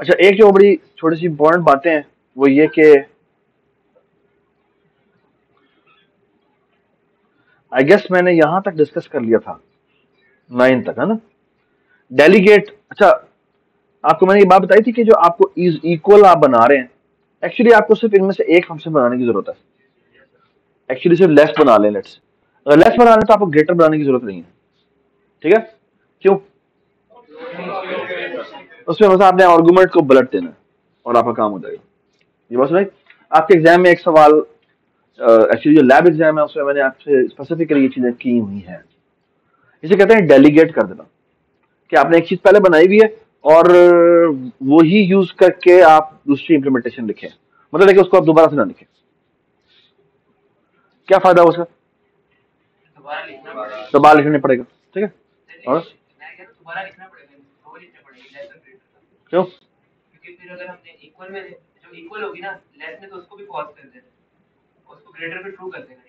अच्छा एक जो बड़ी छोटी सी इंपॉर्टेंट बातें हैं, वो ये कि आई गेस मैंने यहाँ तक डिस्कस कर लिया था नाइन तक, है ना? डेलीगेट अच्छा आपको मैंने ये बात बताई थी कि जो आपको इज़ इक्वल आप बना रहे हैं एक्चुअली आपको सिर्फ़ इनमें से एक फ़ंक्शन बनाने की ज़रूरत है। एक्चुअली सिर्फ़ लेस बना लें लेट्स अगर लेस बना लें तो आपको ग्रेटर बनाने की ज़रूरत नहीं है। ठीक है? क्यों? उसमें बस आपने आर्गूमेंट को बलट देना और आपका काम हो जाएगा। ये बस नहीं आपके एग्ज़ाम में एक सवाल एक्चुअली जो लैब एग्ज़ाम है उसमें मैंने आपसे स्पेसिफिकली ये चीज़ें की हुई हैं। इसे कहते हैं डेलीगेट कर देना। कि आपने एक चीज़ पहले बनाई हुई है और वो ही यूज़ करके आप दूसरी इंप्लीमेंटेशन लिखें। मतलब देखिए उसको आप दोबारा से ना लिखें। क्या फ़ायदा हो उसका? दोबारा लिखना पड़ेगा। ठीक है? और? क्यों? क्योंकि फिर अगर हमने इक्वल में जो इक्वल होगी ना लेस में तो उसको भी पॉज कर देना। उसको ग्रेटर पे ट्रू कर देना।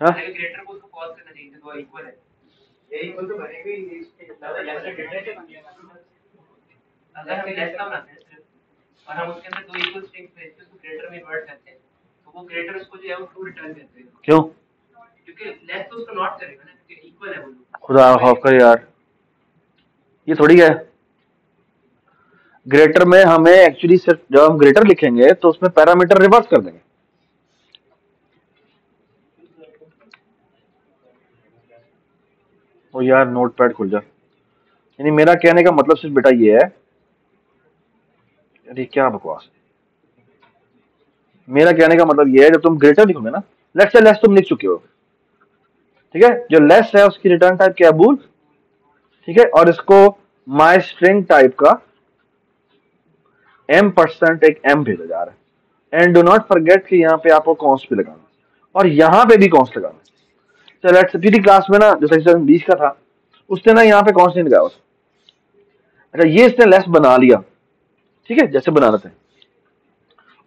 हाँ ग्रेटर को उसको पॉज करना चाहिए तो इक्वल है। ये इक्वल तो बनेगा ही लेस ग्रेटर से बन जाएगा अगर हम लेस का बनाते हैं और हम उसके अंदर दो इक्वल स्ट्रिंग्स भेजते हैं उसको ग्रेटर में कन्वर्ट करते हैं तो वो ग्रेटर उसको जो है वो ट्रू रिटर्न करते हैं। क्यों? क्योंकि लेस तो उसको नॉट करेगा ना क्योंकि इक्वल है वो खुदा खौफ कर यार। ये थोड़ी है। ग्रेटर में हमें एक्चुअली सिर्फ़ जब हम ग्रेटर लिखेंगे तो उसमें पैरामीटर रिवर्स कर देंगे। ओ यार नोट पैड खुल जा। यानी मेरा कहने का मतलब सिर्फ़ बेटा ये है, अरे क्या बकवास। मेरा कहने का मतलब ये है, जब तुम ग्रेटर लिखोगे ना लेट्स से लेस तुम लिख चुके हो। ठीक है? जो लेस है, उसकी रिटर्न टाइप क्या बूल ठीक है? और इसको माई स्ट्रिंग टाइप का एम परसेंट एक एम भेजा जा रहा है। एंड डो नॉट फॉरगेट कि यहाँ पे आपको कॉन्स्ट भी लगाना और यहाँ पे भी कॉन्स्ट लगाना तो लेट्स पिछली क्लास में ना जो सेक्शन बीस का था उसने ना यहाँ पे कॉन्स्ट नहीं लगाया अच्छा ये इसने लेस बना लिया। ठीक है? जैसे बना रहे थे।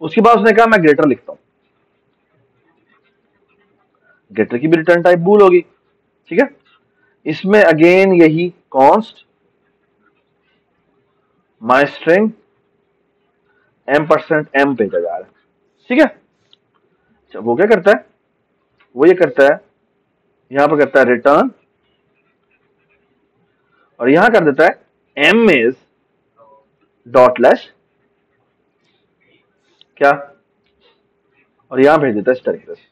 उसके बाद उसने कहा, मैं ग्रेटर लिखता हूँ। ग्रेटर की भी रिटर्न टाइप भूल होगी। ठीक है? इसमें अगेन यही const my string M percent M भेजा जा रहा है। ठीक है? अच्छा वो क्या करता है? वो ये करता है, यहाँ पर करता है रिटर्न और यहाँ कर देता है एम इज़ डॉट लेस क्या? और यहाँ भेज देता है इस तरीके से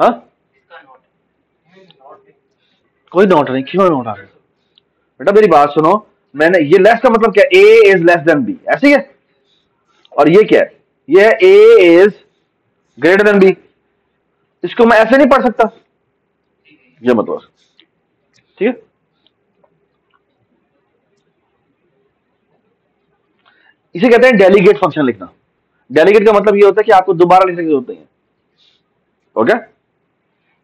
हाँ? कोई नोट नहीं, क्यों नोट आ रहा बेटा मेरी बात सुनो, मैंने ये लेस का मतलब क्या? A is less than B ऐसे ही और ये क्या है? ये A is greater than B इसको मैं ऐसे नहीं पढ़ सकता। ये मतलब ठीक है? इसे कहते हैं डेलीगेट फ़ंक्शन लिखना। डेलीगेट का मतलब ये होता है कि आपको दोबारा लिखने की ज़रूरत नहीं है। ओके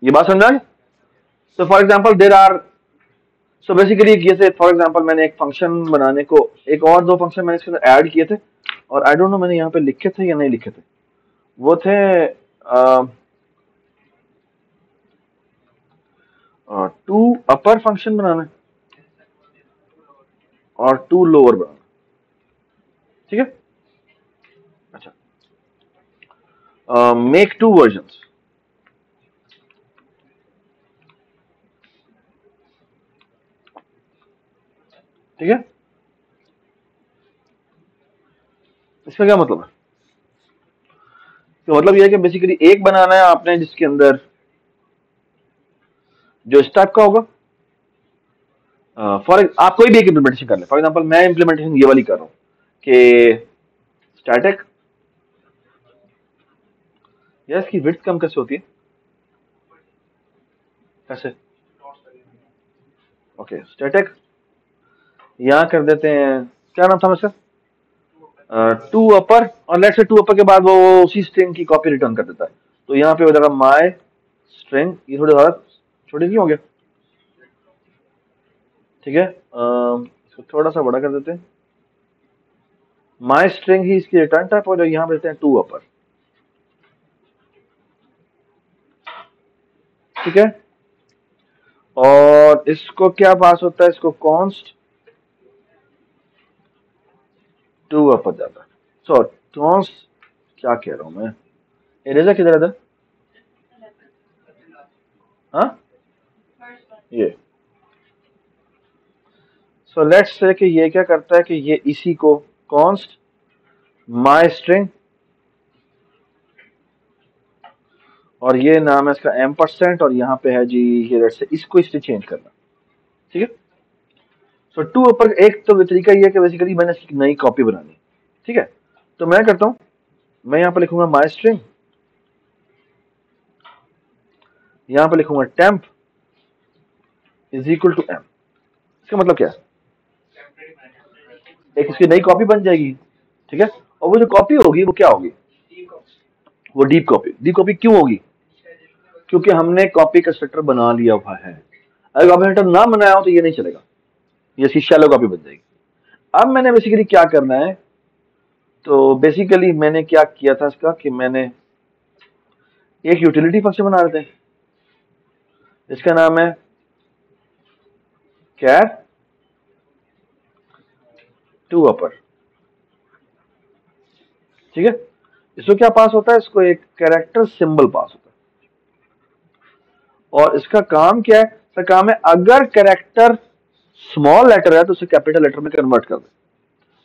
ये बात समझा तो for example there are so basically जैसे फॉर एग्ज़ाम्पल मैंने एक फ़ंक्शन बनाने को, एक और दो फ़ंक्शन मैंने इसके अंदर ऐड किए थे, और आई डोंट नो मैंने यहाँ पे लिखे थे या नहीं लिखे थे। वो थे टू अपर फ़ंक्शन बनाना, और टू लोअर बनाना। ठीक है? अच्छा। मेक टू वर्जन्स ठीक है? इसका क्या मतलब है? तो मतलब यह है कि बेसिकली एक बनाना है आपने जिसके अंदर जो इस टाइप का होगा। फॉर uh, आप कोई भी एक इंप्लीमेंटेशन कर ले। फॉर एग्जांपल मैं इंप्लीमेंटेशन ये वाली कर रहा हूँ कि स्टैटिक या इसकी विथ कम कैसे होती है? कैसे? ओके स्टैटिक यहाँ कर देते हैं। क्या नाम था इसका टू अपर और लेट से टू अपर के बाद वो उसी स्ट्रिंग की कॉपी रिटर्न कर देता है। तो यहाँ पे हो जाएगा माई स्ट्रिंग ये थोड़े ज़्यादा छोटे नहीं हो गया ठीक है इसको थोड़ा सा बड़ा कर देते हैं। माई स्ट्रिंग ही इसकी रिटर्न टाइप हो और यहाँ पे देते हैं टू अपर ठीक है? और इसको क्या पास होता है? इसको कॉन्स्ट टू अपर जाता। है सो कॉन्स्ट क्या कह रहा हूँ मैं? इरेजर किधर है हाँ? ये। सो लेट्स से कि ये क्या करता है कि ये इसी को कॉन्स्ट माई स्ट्रिंग और ये नाम है इसका एम परसेंट और यहाँ पे है जी, ये लेट्स से इसको इससे चेंज करना। ठीक है? सो टू ऊपर एक तो तरीका ये है कि बेसिकली मैंने इसकी नई कॉपी बनानी। ठीक है? तो मैं करता हूँ। मैं यहाँ पर लिखूँगा माई स्ट्रिंग यहाँ पे लिखूँगा temp is equal to M इसका मतलब क्या है? एक इसकी नई कॉपी बन जाएगी। ठीक है? और वो जो कॉपी होगी, वो क्या होगी? वो डीप कॉपी डीप कॉपी क्यों होगी? क्योंकि हमने कॉपी कंस्ट्रक्टर बना लिया हुआ है। अगर कॉपी ना बनाया हो तो ये नहीं चलेगा। ये इसकी शैलो कॉपी बन जाएगी। अब मैंने बेसिकली क्या करना है तो बेसिकली मैंने क्या किया था इसका कि मैंने एक यूटिलिटी फ़ंक्शन बना रहे थे इसका नाम है कैर टू अपर ठीक है? इसको क्या पास होता है? इसको एक कैरेक्टर सिंबल पास होता है। और इसका काम क्या है? इसका काम है अगर कैरेक्टर स्मॉल लेटर है तो उसे कैपिटल लेटर में कन्वर्ट कर दे।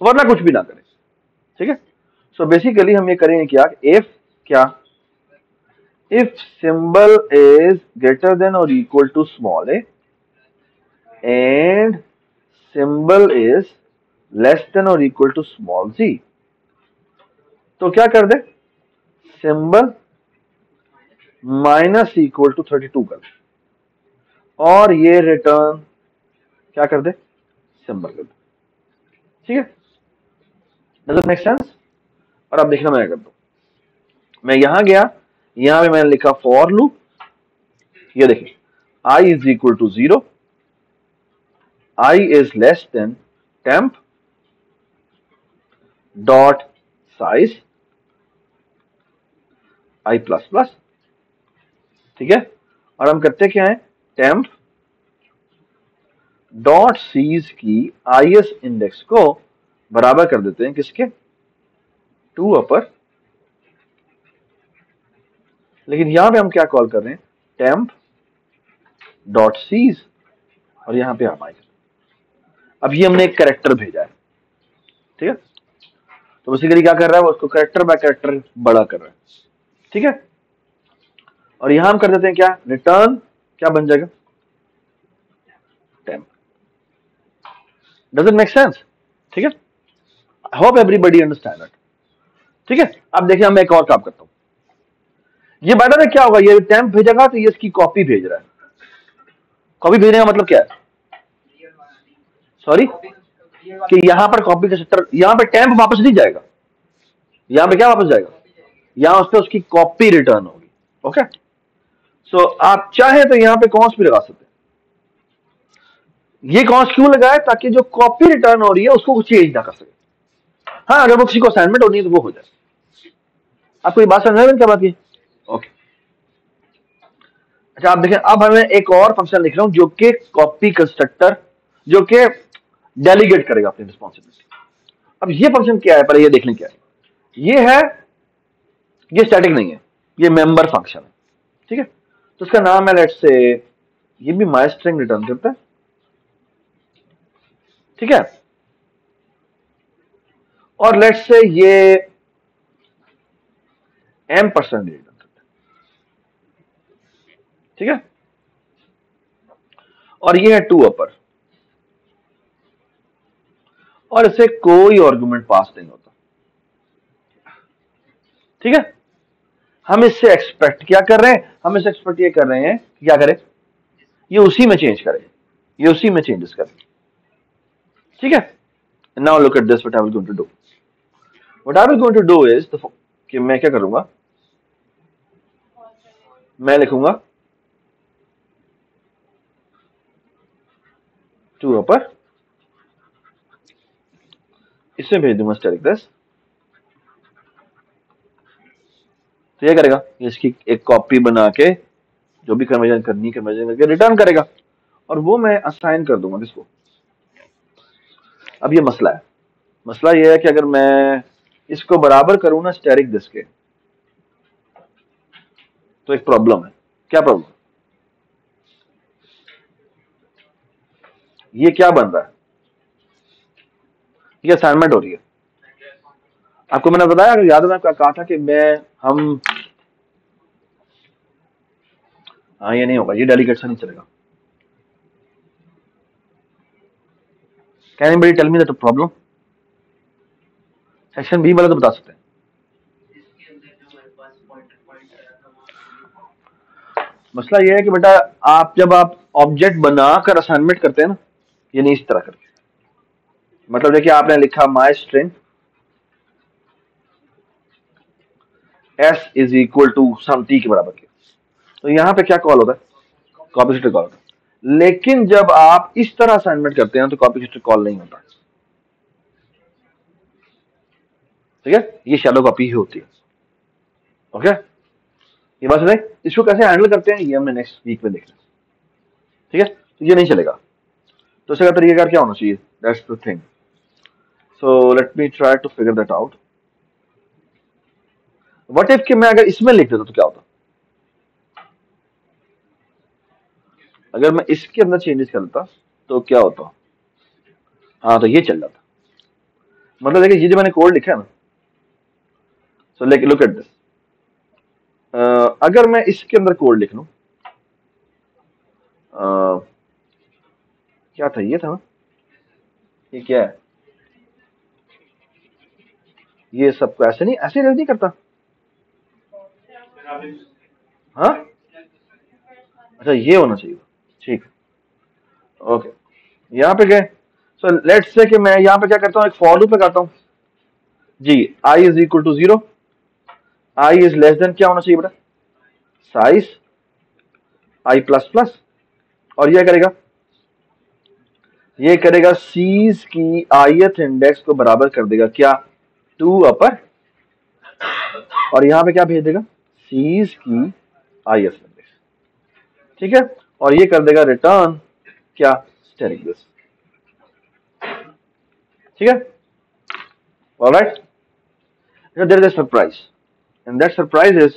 वरना कुछ भी ना करें। ठीक है? सो बेसिकली हम ये करेंगे क्या इफ़ क्या? If symbol is greater than और equal to small A and symbol is less than और इक्वल टू स्मॉल सी तो क्या कर दे? Symbol minus equal to thirty two कर और ये रिटर्न क्या कर दे? सिंबल कर दे। ठीक है? डज मेक सेंस और अब देखना मैं कर दू मैं यहाँ गया, यहाँ पे मैंने लिखा फॉर लूप ये देखिए I is equal to zero I is less than temp dot size I plus plus ठीक है? और हम करते क्या है? टेम्प डॉट सीज की आईएस इंडेक्स को बराबर कर देते हैं किसके? टू अपर लेकिन यहाँ पे हम क्या कॉल कर रहे हैं? टेम्प डॉट सीज और यहाँ पे हम आए अब ये हमने एक करेक्टर भेजा है। ठीक है? तो बेसिकली क्या कर रहा है वो? उसको करेक्टर बाय करेक्टर बड़ा कर रहा है। ठीक है? और यहाँ हम कर देते हैं क्या? रिटर्न क्या बन जाएगा temp does it make sense ठीक है? I hope everybody understand it ठीक है? अब देखिए, मैं एक और काम करता हूँ। ये बैठा में क्या होगा? ये टेम्प भेजेगा तो ये इसकी कॉपी भेज रहा है। कॉपी भेजने का मतलब क्या है? सॉरी कि यहाँ पर कॉपी का सेक्टर यहाँ पर टेम्प वापस नहीं जाएगा। यहाँ पे क्या वापस जाएगा? यहाँ उस पर उसकी कॉपी रिटर्न होगी। ओके सो आप चाहे तो यहाँ पे कॉन्स भी लगा सकते हैं। ये कॉन्स क्यों लगाए ताकि जो कॉपी रिटर्न हो रही है, उसको कुछ चेंज ना कर सके? हाँ अगर वो किसी को असाइनमेंट होनी है तो वो हो जाए। आपको ये बात समझ में क्या बात की ओके अच्छा आप देखें, अब हमें एक और फ़ंक्शन लिख रहा हूँ, जो कि कॉपी कंस्ट्रक्टर जो कि डेलीगेट करेगा अपनी रिस्पॉन्सिबिलिटी अब ये फ़ंक्शन क्या है? पहले ये देख लें क्या है। ये है, ये स्टैटिक नहीं है, ये मेंबर फ़ंक्शन है। ठीक है? तो उसका नाम है लेट्स से ये भी माई स्ट्रिंग रिटर्न करता है। ठीक है? और लेट्स से ये एम परसेंट ठीक है? और ये है टू अपर और इसे कोई आर्गुमेंट पास नहीं होता। ठीक है? हम इससे एक्सपेक्ट क्या कर रहे हैं? हम इससे एक्सपेक्ट ये कर रहे हैं क्या करें? ये उसी में चेंज करें। ये उसी में चेंजेस करें। ठीक है? Now look what I will going to do what I will going to do is कि मैं क्या करूँगा? मैं लिखूँगा टू ऊपर इसमें भेज दूँगा स्टेरिक दस तो ये करेगा इसकी एक कॉपी बना के, जो भी कन्वर्जन करनी कन्वर्जन करके रिटर्न करेगा। और वो मैं असाइन कर दूँगा किसको? अब ये मसला है। मसला ये है कि अगर मैं इसको बराबर करूँ ना स्टेरिक दिस के तो एक प्रॉब्लम है। क्या प्रॉब्लम ये क्या बन रहा है? ये असाइनमेंट हो रही है। आपको मैंने बताया, अगर याद है कहा था कि मैं, हम हाँ ये नहीं होगा, ये डेलीगेट से नहीं चलेगा। Can anybody tell me that problem section B वाला तो बता सकते हैं। मसला ये है कि बेटा, आप जब आप ऑब्जेक्ट बनाकर असाइनमेंट करते हैं ना, ये नहीं इस तरह करके मतलब देखिए, आपने लिखा my string S is equal to sum T के बराबर के। तो यहाँ पे क्या कॉल होता है? कॉपी हिस्ट्री कॉल होता है। लेकिन जब आप इस तरह असाइनमेंट करते हैं तो कॉपी हिस्ट्री कॉल नहीं होता। ठीक है? ये शैलो कॉपी ही होती है। ओके ये बात सुने इसको कैसे हैंडल करते हैं? ये हमने नेक्स्ट वीक में देखना। ठीक है? तो ये नहीं चलेगा। तो इसका तरीकेकार क्या होना चाहिए। That's the thing so let me try to figure that out what if कि मैं अगर इसमें लिख देता तो क्या होता? अगर मैं इसके अंदर चेंजेस करता तो क्या होता? हाँ तो ये चल रहा था। मतलब देखिए, ये जो मैंने कोड लिखा है ना सो लेक लुक एट दिस अगर मैं इसके अंदर कोड लिख लूँ क्या था, ये था ना? ये क्या है? ये सबको ऐसे नहीं ऐसे नहीं करता? हाँ? अच्छा ये होना चाहिए। ठीक ओके यहाँ पे गए। सो लेट्स से कि मैं यहाँ पे क्या करता हूँ, एक फॉर लूप लगाता हूँ। जी I is equal to zero I is less than क्या होना चाहिए बेटा? साइज़ आई प्लस प्लस और यह करेगा। ये करेगा सीज की आईएथ इंडेक्स को बराबर कर देगा। क्या? टू अपर और यहाँ पे क्या भेज देगा? सीज की आईएथ इंडेक्स ठीक है? और ये कर देगा रिटर्न क्या? स्टेरिक दिस ठीक है? Alright there is surprise and that surprise is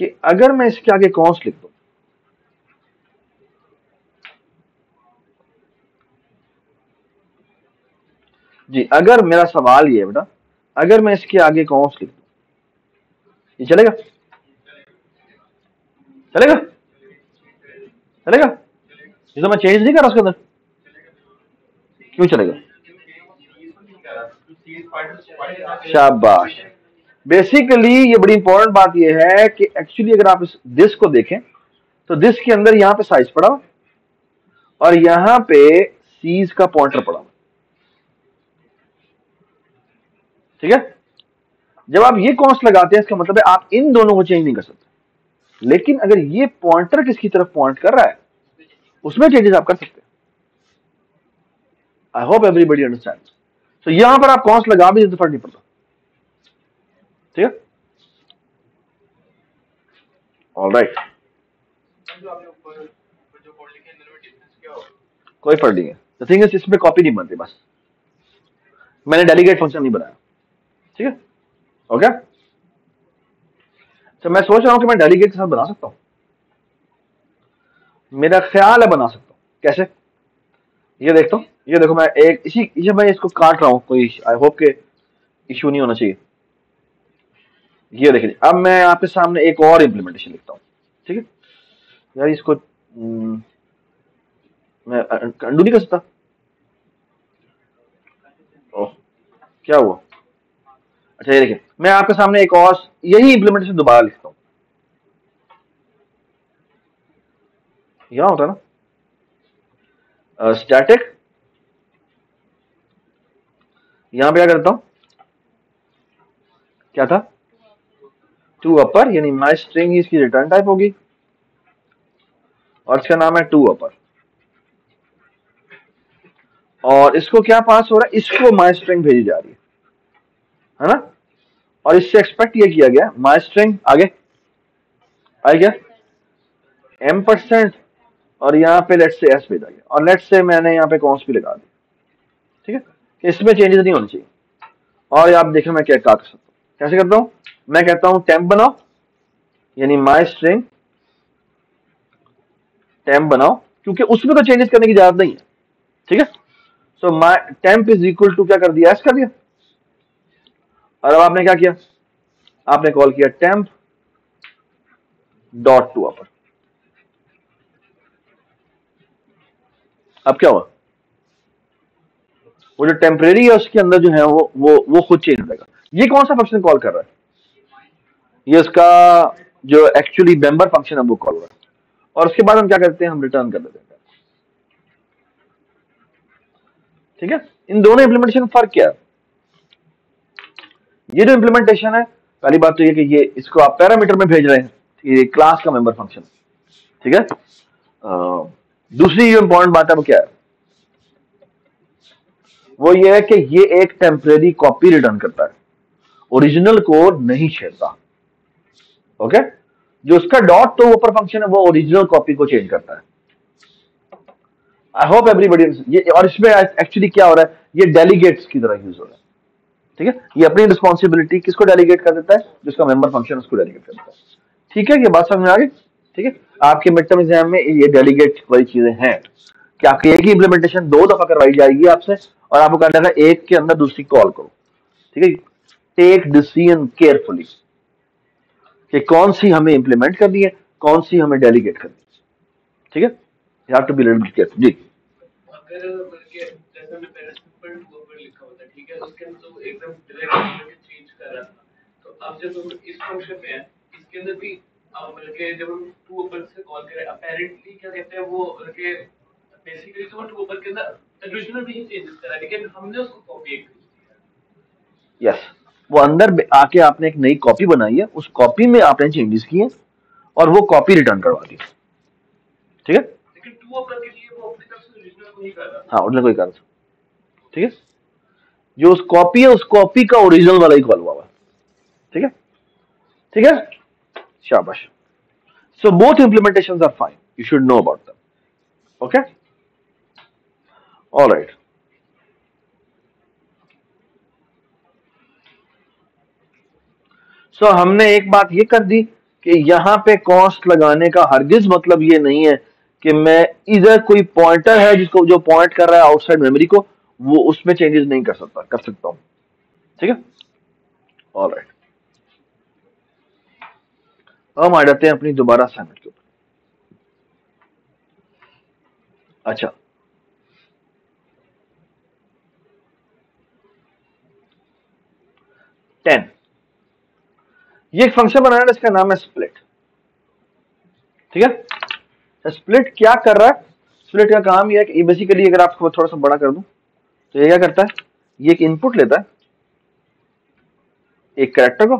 कि अगर मैं इसके आगे कॉन्स लिख दू, जी, अगर मेरा सवाल ये है बेटा, अगर मैं इसके आगे कॉन्स लिख दू, ये चलेगा? चलेगा? चलेगा? ये तो मैं चेंज नहीं कर रहा उसके अंदर। क्यों चलेगा? शाबाश। बेसिकली ये बड़ी इंपॉर्टेंट बात ये है कि एक्चुअली अगर आप इस दिस को देखें तो दिस के अंदर यहाँ पे साइज़ पड़ा और यहाँ पे सीज का पॉइंटर पड़ा ठीक है? जब आप ये कॉन्स्ट लगाते हैं, इसका मतलब है आप इन दोनों को चेंज नहीं कर सकते। लेकिन अगर ये पॉइंटर किसकी तरफ़ पॉइंट कर रहा है, उसमें चेंजेस आप कर सकते हैं। आई होप एवरीबडी अंडरस्टैंड तो यहाँ पर आप कॉन्स्ट लगा भी फ़र्क नहीं पड़ता। ठीक है? ऑल राइट कोई फ़र्क नहीं है। द थिंग इज़ इसमें कॉपी नहीं बनती, बस। मैंने डेलीगेट फ़ंक्शन नहीं बनाया। ठीक है? ओके तो मैं सोच रहा हूँ कि मैं डेलीगेट के साथ बना सकता हूँ। मेरा ख्याल है बना सकता हूँ। कैसे? ये देखता हूँ। ये देखो मैं एक इसी ये मैं इसको काट रहा हूँ। कोई आई होप के इशू नहीं होना चाहिए। ये देखिए अब मैं आपके सामने एक और इम्प्लीमेंटेशन लिखता हूँ। ठीक है? यार इसको हम्म, मैं अंडू नहीं कर सकता। ओह क्या हुआ? अच्छा ये देखिए, मैं आपके सामने एक और यही इंप्लीमेंटेशन दोबारा लिखता हूँ। यहाँ होता ना? स्टैटिक यहाँ पे क्या करता हूँ? क्या था? टू अपर यानी माई स्ट्रिंग इसकी रिटर्न टाइप होगी। और इसका नाम है टू अपर और इसको क्या पास हो रहा है? इसको माई स्ट्रिंग भेजी जा रही है। है ना? और इससे एक्सपेक्ट ये किया गया माई स्ट्रिंग आगे। आ गया एम परसेंट और यहाँ पे लेट से एस भेजा गया। और लेट से मैंने यहाँ पे कॉन्स भी लगा दी ठीक है? इसमें चेंजेस नहीं होने चाहिए। और आप देखें मैं क्या क्या कर सकता हूँ। कैसे करता हूँ? मैं कहता हूँ टेम्प बनाओ, यानी माई स्ट्रिंग टेम्प बनाओ, क्योंकि उसमें तो चेंजेस करने की ज़रूरत नहीं है। ठीक है? So my temp is equal to क्या कर दिया? एस कर दिया। और अब आपने क्या किया? आपने कॉल किया टेम्प डॉट टू अपर अब क्या हुआ? वो जो टेम्परेरी है, उसके अंदर जो है, वो वो वो खुद चेंज हो जाएगा। ये कौन सा फ़ंक्शन कॉल कर रहा है? ये इसका जो एक्चुअली मेंबर फ़ंक्शन है, वो कॉल हो रहा है। और उसके बाद हम क्या करते हैं? हम रिटर्न कर देते हैं। ठीक है? इन दोनों इंप्लीमेंटेशन फ़र्क क्या है? ये जो इंप्लीमेंटेशन है, पहली बात तो ये कि ये इसको आप पैरामीटर में भेज रहे हैं ये क्लास का मेंबर फ़ंक्शन ठीक है? दूसरी जो इंपॉर्टेंट बात है वो क्या है? वो ये है कि ये एक टेम्परेरी कॉपी रिटर्न करता है। ओरिजिनल को नहीं छेड़ता, ओके? जो उसका डॉट तो ऊपर फ़ंक्शन है, वो ओरिजिनल कॉपी को चेंज करता है। आई होप एवरीबडी ये, और इसमें एक्चुअली क्या हो रहा है? ये डेलीगेट्स की तरह यूज़ हो रहा है। ठीक है? ये अपनी रिस्पॉन्सिबिलिटी किसको डेलीगेट कर देता है? जिसका मेंबर फ़ंक्शन उसको डेलीगेट कर देता है। ठीक है? ये बात समझ में आ गई? ठीक है? आपके मिड टर्म एग्ज़ाम में ये डेलीगेट वाली चीज़ें हैं। कि आपकी एक ही इंप्लीमेंटेशन दो दफ़ा करवाई जाएगी आपसे और आपको कहना है एक के अंदर दूसरी कॉल करो। ठीक है टेक डिसीज़न केयरफुली कि कौन सी हमें इंप्लीमेंट करनी है, कौन सी हमें डेलीगेट करनी है। ठीक है? You have to be little careful जी। अगर जैसे मैं पहले सिंपल टू पर लिखा होता है, ठीक है? उसके अंदर तो एकदम डायरेक्ट चेंज कर रहा था। तो अब जब हम इस फ़ंक्शन में है इसके अंदर भी अब बल्कि जब हम टू ऊपर से कॉल करें अपेरेंटली क्या कहते हैं वो बल्कि बेसिकली तो टू ऊपर के अंदर ओरिजिनल भी चेंजेस करा लेकिन हमने उसको कॉपी एक यस वो अंदर आके आपने एक नई कॉपी बनाई है उस कॉपी में आपने चेंजेस किए और वो कॉपी रिटर्न करवा दी। ठीक है? लेकिन टू ऊपर के लिए वो अपनी तरफ़ से ओरिजिनल को नहीं कर रहा हाँ ओरिजिनल कोई कारण ठीक है? जो उस कॉपी है, उस कॉपी का ओरिजिनल वाला ही कॉल हुआ ठीक है? ठीक है? शाबाश। So both implementation are fine you should know about them. Okay all right. सो हमने एक बात ये कर दी कि यहाँ पे कॉस्ट लगाने का हरगिज मतलब ये नहीं है कि मैं इधर कोई पॉइंटर है जिसको जो पॉइंट कर रहा है आउटसाइड मेमोरी को वो उसमें चेंजेस नहीं कर सकता कर सकता हूँ। ठीक है? ऑल राइट हम आ जाते हैं अपनी दोबारा असाइनमेंट के ऊपर। अच्छा। टेन ये एक फ़ंक्शन बनाना है, इसका नाम है स्प्लिट ठीक है? स्प्लिट क्या कर रहा है? स्प्लिट का काम यह है कि बेसिकली अगर आपको थोड़ा सा बड़ा कर दूँ तो ये क्या करता है? ये एक इनपुट लेता है, एक कैरेक्टर को,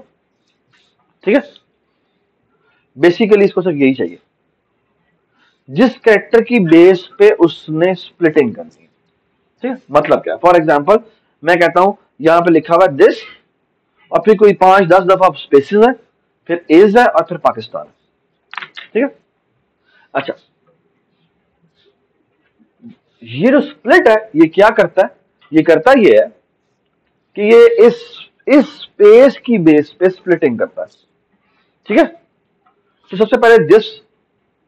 ठीक है? बेसिकली इसको सिर्फ़ यही चाहिए। जिस कैरेक्टर की बेस पे उसने स्प्लिटिंग करनी है, ठीक है? मतलब क्या? फॉर एग्ज़ाम्पल मैं कहता हूँ, यहाँ पे लिखा हुआ है दिस और फिर कोई पाँच, दस दफ़ा स्पेसिस है, फिर एज है और फिर पाकिस्तान है, ठीक है? अच्छा ये जो स्प्लिट है, ये क्या करता है? ये करता ये है कि ये इस इस स्पेस की बेस पे स्प्लिटिंग करता है। ठीक है? तो सबसे पहले दिस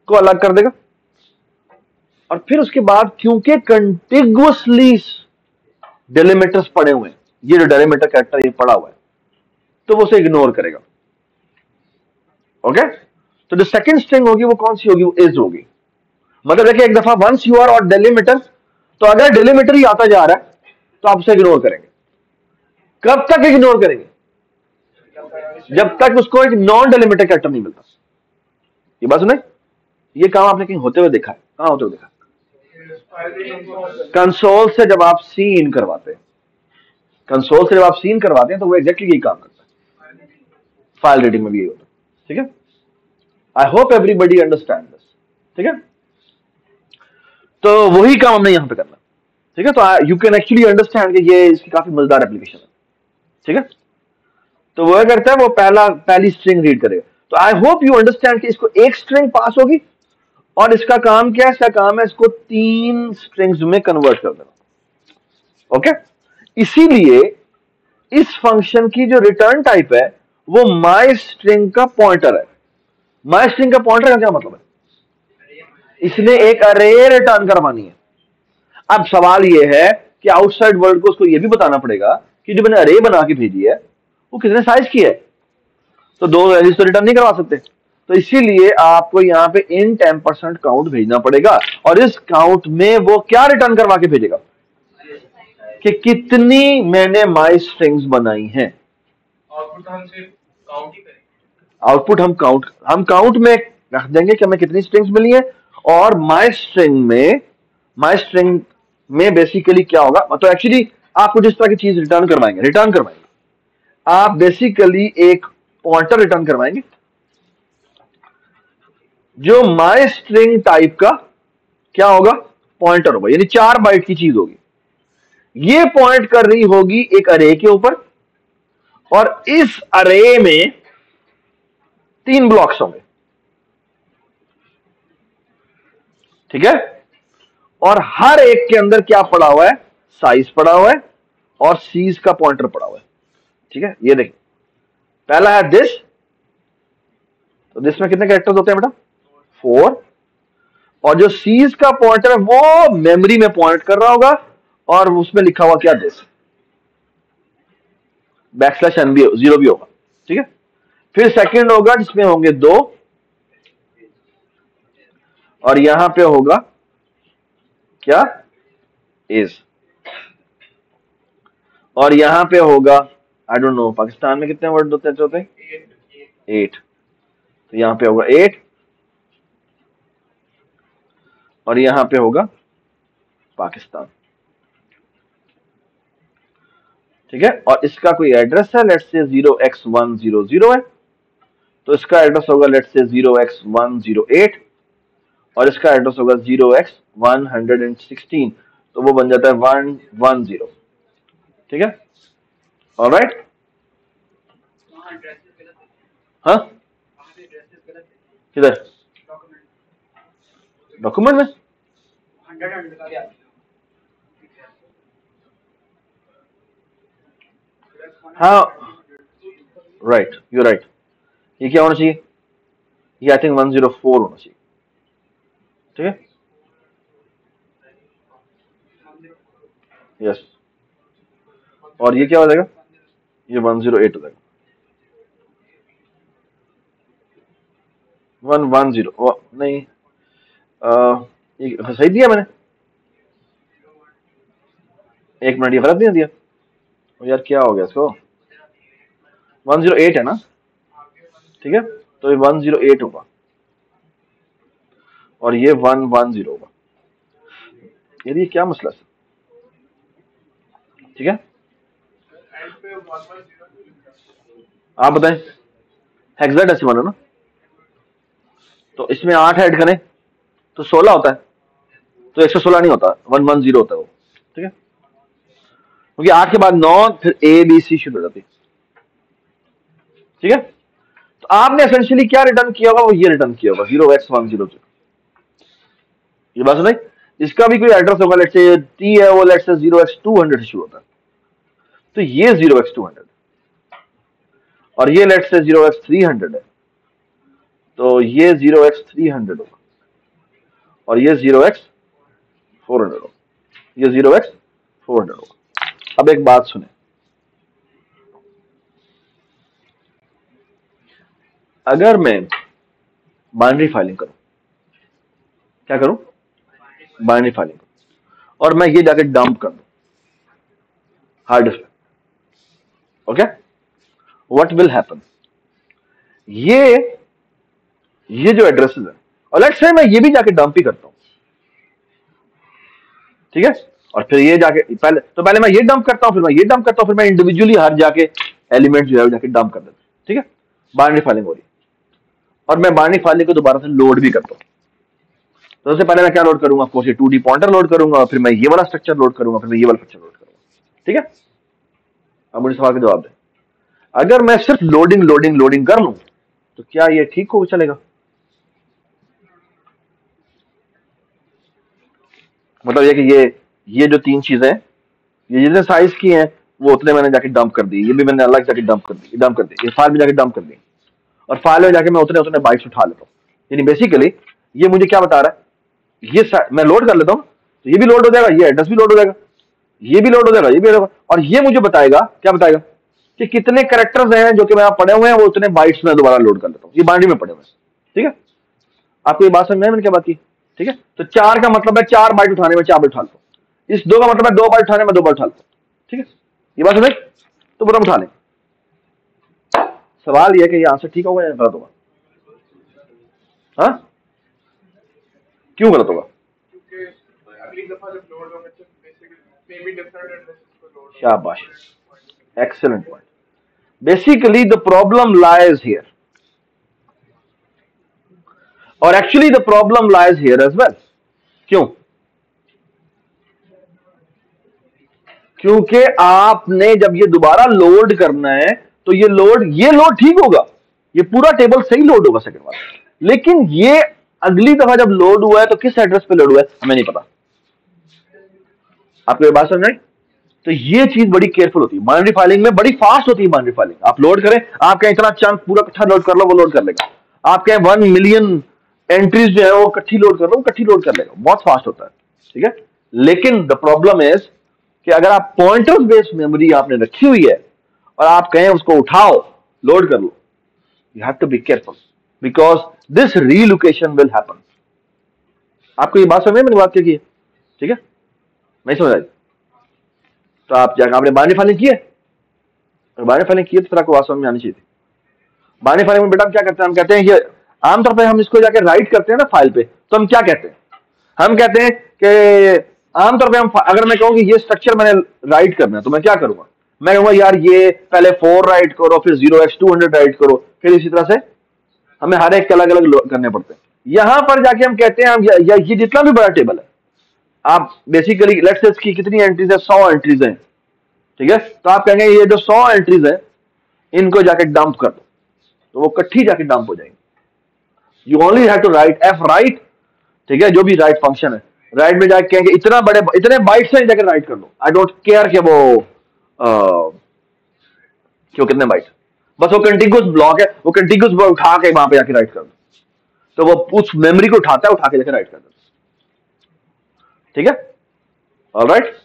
को अलग कर देगा। और फिर उसके बाद क्योंकि कंटिग्युअसली डेलीमीटर्स पड़े हुए हैं, ये जो डेलीमीटर कैरेक्टर ये पड़ा हुआ है तो वो उसे इग्नोर करेगा। ओके तो जो सेकंड स्ट्रिंग होगी, वो कौन सी होगी? वो इज़ होगी। मतलब देखिए, एक दफ़ा वंस यू आर और डेलीमीटर तो अगर डेलीमीटर ही आता जा रहा है तो आप उसे इग्नोर करेंगे। कब तक इग्नोर करेंगे? जब तक उसको एक नॉन डेलिमिटेड कैरेक्टर नहीं मिलता। ये बात सुने? ये काम आपने कहीं होते हुए देखा है। कहाँ होते हुए देखा कंसोल से जब आप सीन करवाते हैं। कंसोल से जब आप सीन करवाते हैं तो वो एग्जैक्टली यही काम करता है। फ़ाइल रीडिंग में भी यही होता है। ठीक है? I hope everybody understand this ठीक है? तो वही काम हमने यहाँ पे करना। ठीक है? तो यू कैन एक्चुअली अंडरस्टैंड कि ये इसकी काफ़ी मज़ेदार एप्लीकेशन है। ठीक है? तो वह करता है? वो पहला, पहली स्ट्रिंग रीड करेगा। तो आई होप यू अंडरस्टैंड कि इसको एक स्ट्रिंग पास होगी और इसका काम क्या है? इसका काम है इसको तीन स्ट्रिंग्स में कन्वर्ट कर देना। ओके इसीलिए इस फ़ंक्शन की जो रिटर्न टाइप है, वो माई स्ट्रिंग का पॉइंटर है। माई स्ट्रिंग का पॉइंटर का क्या मतलब है? इसने एक अरे रिटर्न करवानी है। अब सवाल ये है कि आउटसाइड वर्ल्ड को उसको ये भी बताना पड़ेगा कि जो मैंने अरे बना के भेजी है वो कितने साइज़ की है? तो दो वैल्यूज़ तो रिटर्न नहीं करवा सकते। तो इसीलिए आपको यहाँ पे इन टेन परसेंट काउंट भेजना पड़ेगा और इस काउंट में वो क्या रिटर्न करवा के भेजेगा? कि कितनी मैंने माई स्ट्रिंग्स बनाई हैं। आउटपुट हम काउंट आउटपुट हम काउंट हम काउंट में रख देंगे कि हमें कितनी स्ट्रिंग्स मिली है और माई स्ट्रिंग में माई स्ट्रिंग में बेसिकली क्या होगा? तो एक्चुअली आपको जिस तरह की चीज़ रिटर्न करवाएँगे रिटर्न करवाएँगे। आप बेसिकली एक पॉइंटर रिटर्न करवाएँगे, जो माई स्ट्रिंग टाइप का क्या होगा? पॉइंटर होगा, यानी चार बाइट की चीज़ होगी। ये पॉइंट कर रही होगी एक अरे के ऊपर, और इस अरे में तीन ब्लॉक्स होंगे। ठीक है? और हर एक के अंदर क्या पड़ा हुआ है? साइज़ पड़ा हुआ है और सीज का पॉइंटर पड़ा हुआ है। ठीक है? ये देखिए। पहला है दिस तो दिस में कितने कैरेक्टर्स होते हैं बेटा? फोर और जो सीज का पॉइंटर है, वो मेमोरी में पॉइंट कर रहा होगा और उसमें लिखा हुआ क्या दिस बैकस्लैश एन भी ज़ीरो भी होगा। ठीक है? फिर सेकंड होगा, जिसमें होंगे दो। और यहाँ पे होगा क्या? इज़ और यहाँ पे होगा आई डोंट नो पाकिस्तान में कितने वर्ड होते होते एट तो यहाँ पे होगा एट और यहाँ पे होगा पाकिस्तान. ठीक है? और इसका कोई एड्रेस है? Let's say zero X one zero zero है. तो इसका एड्रेस होगा let's say zero X one zero eight और इसका एड्रेस होगा zero X one hundred and sixteen तो वो बन जाता है वन वन ज़ीरो ठीक है? और राइट है? किधर? डॉक्यूमेंट में? हाँ। राइट यू राइट ये क्या होना चाहिए? ये I think one zero four होना चाहिए। ठीक है? यस और ये क्या हो जाएगा? ये वन ज़ीरो एट हो जाएगा। वन वन ज़ीरो नहीं। आ, ये सही दिया मैंने? एक मिनट ये गलत नहीं दिया? ओ यार क्या हो गया इसको? वन ज़ीरो एट है ना? ठीक है? तो ये वन ज़ीरो एट होगा। और ये वन वन ज़ीरो होगा यार ये क्या मसला है ठीक है? आप बताएँ। हेक्साडेसिमल है ना? तो इसमें आठ ऐड करें तो सोलह होता है। तो एक सौ सोलह नहीं होता, वन वन ज़ीरो होता है वो। ठीक है? क्योंकि आठ के बाद नौ, फिर ए बी सी शुरू हो जाती ठीक है? तो आपने एसेंशियली क्या रिटर्न किया होगा, वो ये रिटर्न किया होगा zero X one zero zero ये बात सुनाई? इसका भी कोई एड्रेस होगा लेट से टी है वो लेट से ज़ीरो एक्स टू हंड्रेड से शुरू होता है। तो ये ज़ीरो एक्स टू हंड्रेड और ये लेट से ज़ीरो एक्स थ्री हंड्रेड है। तो ये ज़ीरो एक्स थ्री हंड्रेड होगा। और ये ज़ीरो एक्स फोर हंड्रेड होगा। ये ज़ीरो एक्स फोर हंड्रेड होगा। अब एक बात सुने। अगर मैं बाइनरी फाइलिंग करूँ, क्या करूँ? बाइनरी फाइलिंग करूँ और मैं ये जाके डंप कर दूँ। Hard disk okay what will happen ये ये जो एड्रेसेस है। और लेट्स से मैं ये भी जाके डंप ही करता हूँ। ठीक है? और फिर ये जाके, पहले तो पहले मैं ये डंप करता हूँ, फिर मैं ये डंप करता हूँ, फिर मैं इंडिविजुअली हर जाके एलिमेंट जो है जाके डंप कर देता हूँ। ठीक है? बाइनरी फाइलिंग हो रही। है और मैं बाइनरी फाइलिंग को दोबारा से लोड भी करता हूँ। तो सबसे पहले मैं क्या लोड करूँगा? ऑफकोर्स ये 2D पॉइंटर लोड करूँगा, फिर मैं ये वाला स्ट्रक्चर लोड करूँगा, फिर मैं ये वाला स्ट्रक्चर लोड करूँगा। ठीक है? अब मुझे सवाल का जवाब दें। अगर मैं सिर्फ़ लोडिंग लोडिंग लोडिंग कर लूँ तो क्या ये ठीक हो चलेगा? मतलब ये कि ये ये जो तीन चीज़ें ये जितने साइज़ की हैं, वो उतने मैंने जाके डंप कर दी ये भी मैंने अलग जाके डंप कर दी डंप कर दी ये फ़ाइल में जाके डंप कर दी और फ़ाइल में जाके मैं उतने उतने बाइट्स उठा लेता हूँ। यानी बेसिकली ये मुझे क्या बता रहा है? ये मैं लोड कर लेता हूँ तो ये भी लोड हो जाएगा, ये एड्रेस भी लोड हो जाएगा, ये भी लोड हो जाएगा, ये भी होगा और ये मुझे बताएगा, क्या बताएगा? कि कितने करेक्टर्स हैं जो कि मैं पढ़े हुए हैं, वो उतने बाइट्स में दोबारा लोड कर लेता हूँ। ये बाइनरी में पढ़े हुए ठीक है? आपको ये बात समझ में मैंने क्या बात की? ठीक है? तो चार का मतलब है चार बाइट उठाने में चार बाइट उठा हूँ इस दो का मतलब है दो बाइट उठाने में दो बाइट उठा हूँ ठीक है? ये बात समझ तो बुरा उठा लें सवाल यह है कि ये आंसर ठीक होगा या गलत होगा? हाँ? क्यों गलत होगा? क्योंकि अगली दफ़ा जब लोड होगा तो basically the problem lies addresses और actually the problem lies basically as well. क्यों? क्योंकि आपने जब ये दोबारा लोड करना है तो ये लोड ये लोड ठीक होगा। ये पूरा टेबल सही लोड होगा सेकंड वाला लेकिन ये अगली दफ़ा जब लोड हुआ है तो किस एड्रेस पे लोड हुआ है, हमें नहीं पता। आपको बात समझ तो ये चीज़ बड़ी केयरफुल होती है। बाइनरी फाइलिंग में बड़ी फास्ट होती है बाइनरी फाइलिंग आप लोड करें आप कहें इतना चंक पूरा इकट्ठा लोड कर लो, वो लोड कर लेगा। आप कहें वन मिलियन एंट्रीज जो है, वो इकट्ठी लोड कर लो, वो इकट्ठी लोड कर लेगा। बहुत फास्ट होता है, ठीक है? लेकिन द प्रॉब्लम इज़ कि अगर आप पॉइंटर्स बेस्ड मेमोरी आपने रखी हुई है और आप कहें उसको उठाओ लोड कर लो you have to be careful because this relocation will happen आपको ये बात समझ में मैंने बात क्या की है? ठीक है? नहीं समझ आई तो आप जाकर, आपने बाइनरी फाइलिंग की है? अगर बाइनरी फाइलिंग की है तो फिर आपको बात समझ में आनी चाहिए बाइनरी फाइलिंग में बेटा हम क्या करते हैं? हम कहते हैं ये आमतौर पे हम इसको जाके राइट करते हैं ना फ़ाइल पे। तो हम क्या कहते हैं? हम कहते हैं कि आमतौर पर हम अगर मैं कहूँ कि ये स्ट्रक्चर मैंने राइट करना है तो मैं क्या करूँगा? मैं कहूँगा, यार, ये पहले फोर राइट करो, फिर zero X two hundred write करो, फिर इसी तरह से हमें हर एक के अलग अलग करने पड़ते हैं। यहाँ पर जाके हम कहते हैं हम या, या ये जितना भी बड़ा टेबल है आप बेसिकली लेट्स से इसकी कितनी एंट्रीज है? सौ एंट्रीज हैं। ठीक है? तो आप कहेंगे ये जो सौ एंट्रीज है इनको जाके डंप कर दो। तो वो कट्ठी जाके डंप हो जाएँगे। You only have to write F write ठीक है? जो भी राइट फ़ंक्शन है। राइट में जाके कहेंगे इतना बड़े इतने बाइट हैं जाके राइट कर दो आई डोंट केयर के वो अ, क्यों कितने बाइट बस वो कंटिन्यूस ब्लॉक है, वो कंटिन्यूस उठा के वहाँ पे जाके राइट कर दो। तो वो उस मेमोरी को उठाता है, उठा के जाके राइट कर दो। ठीक है? All right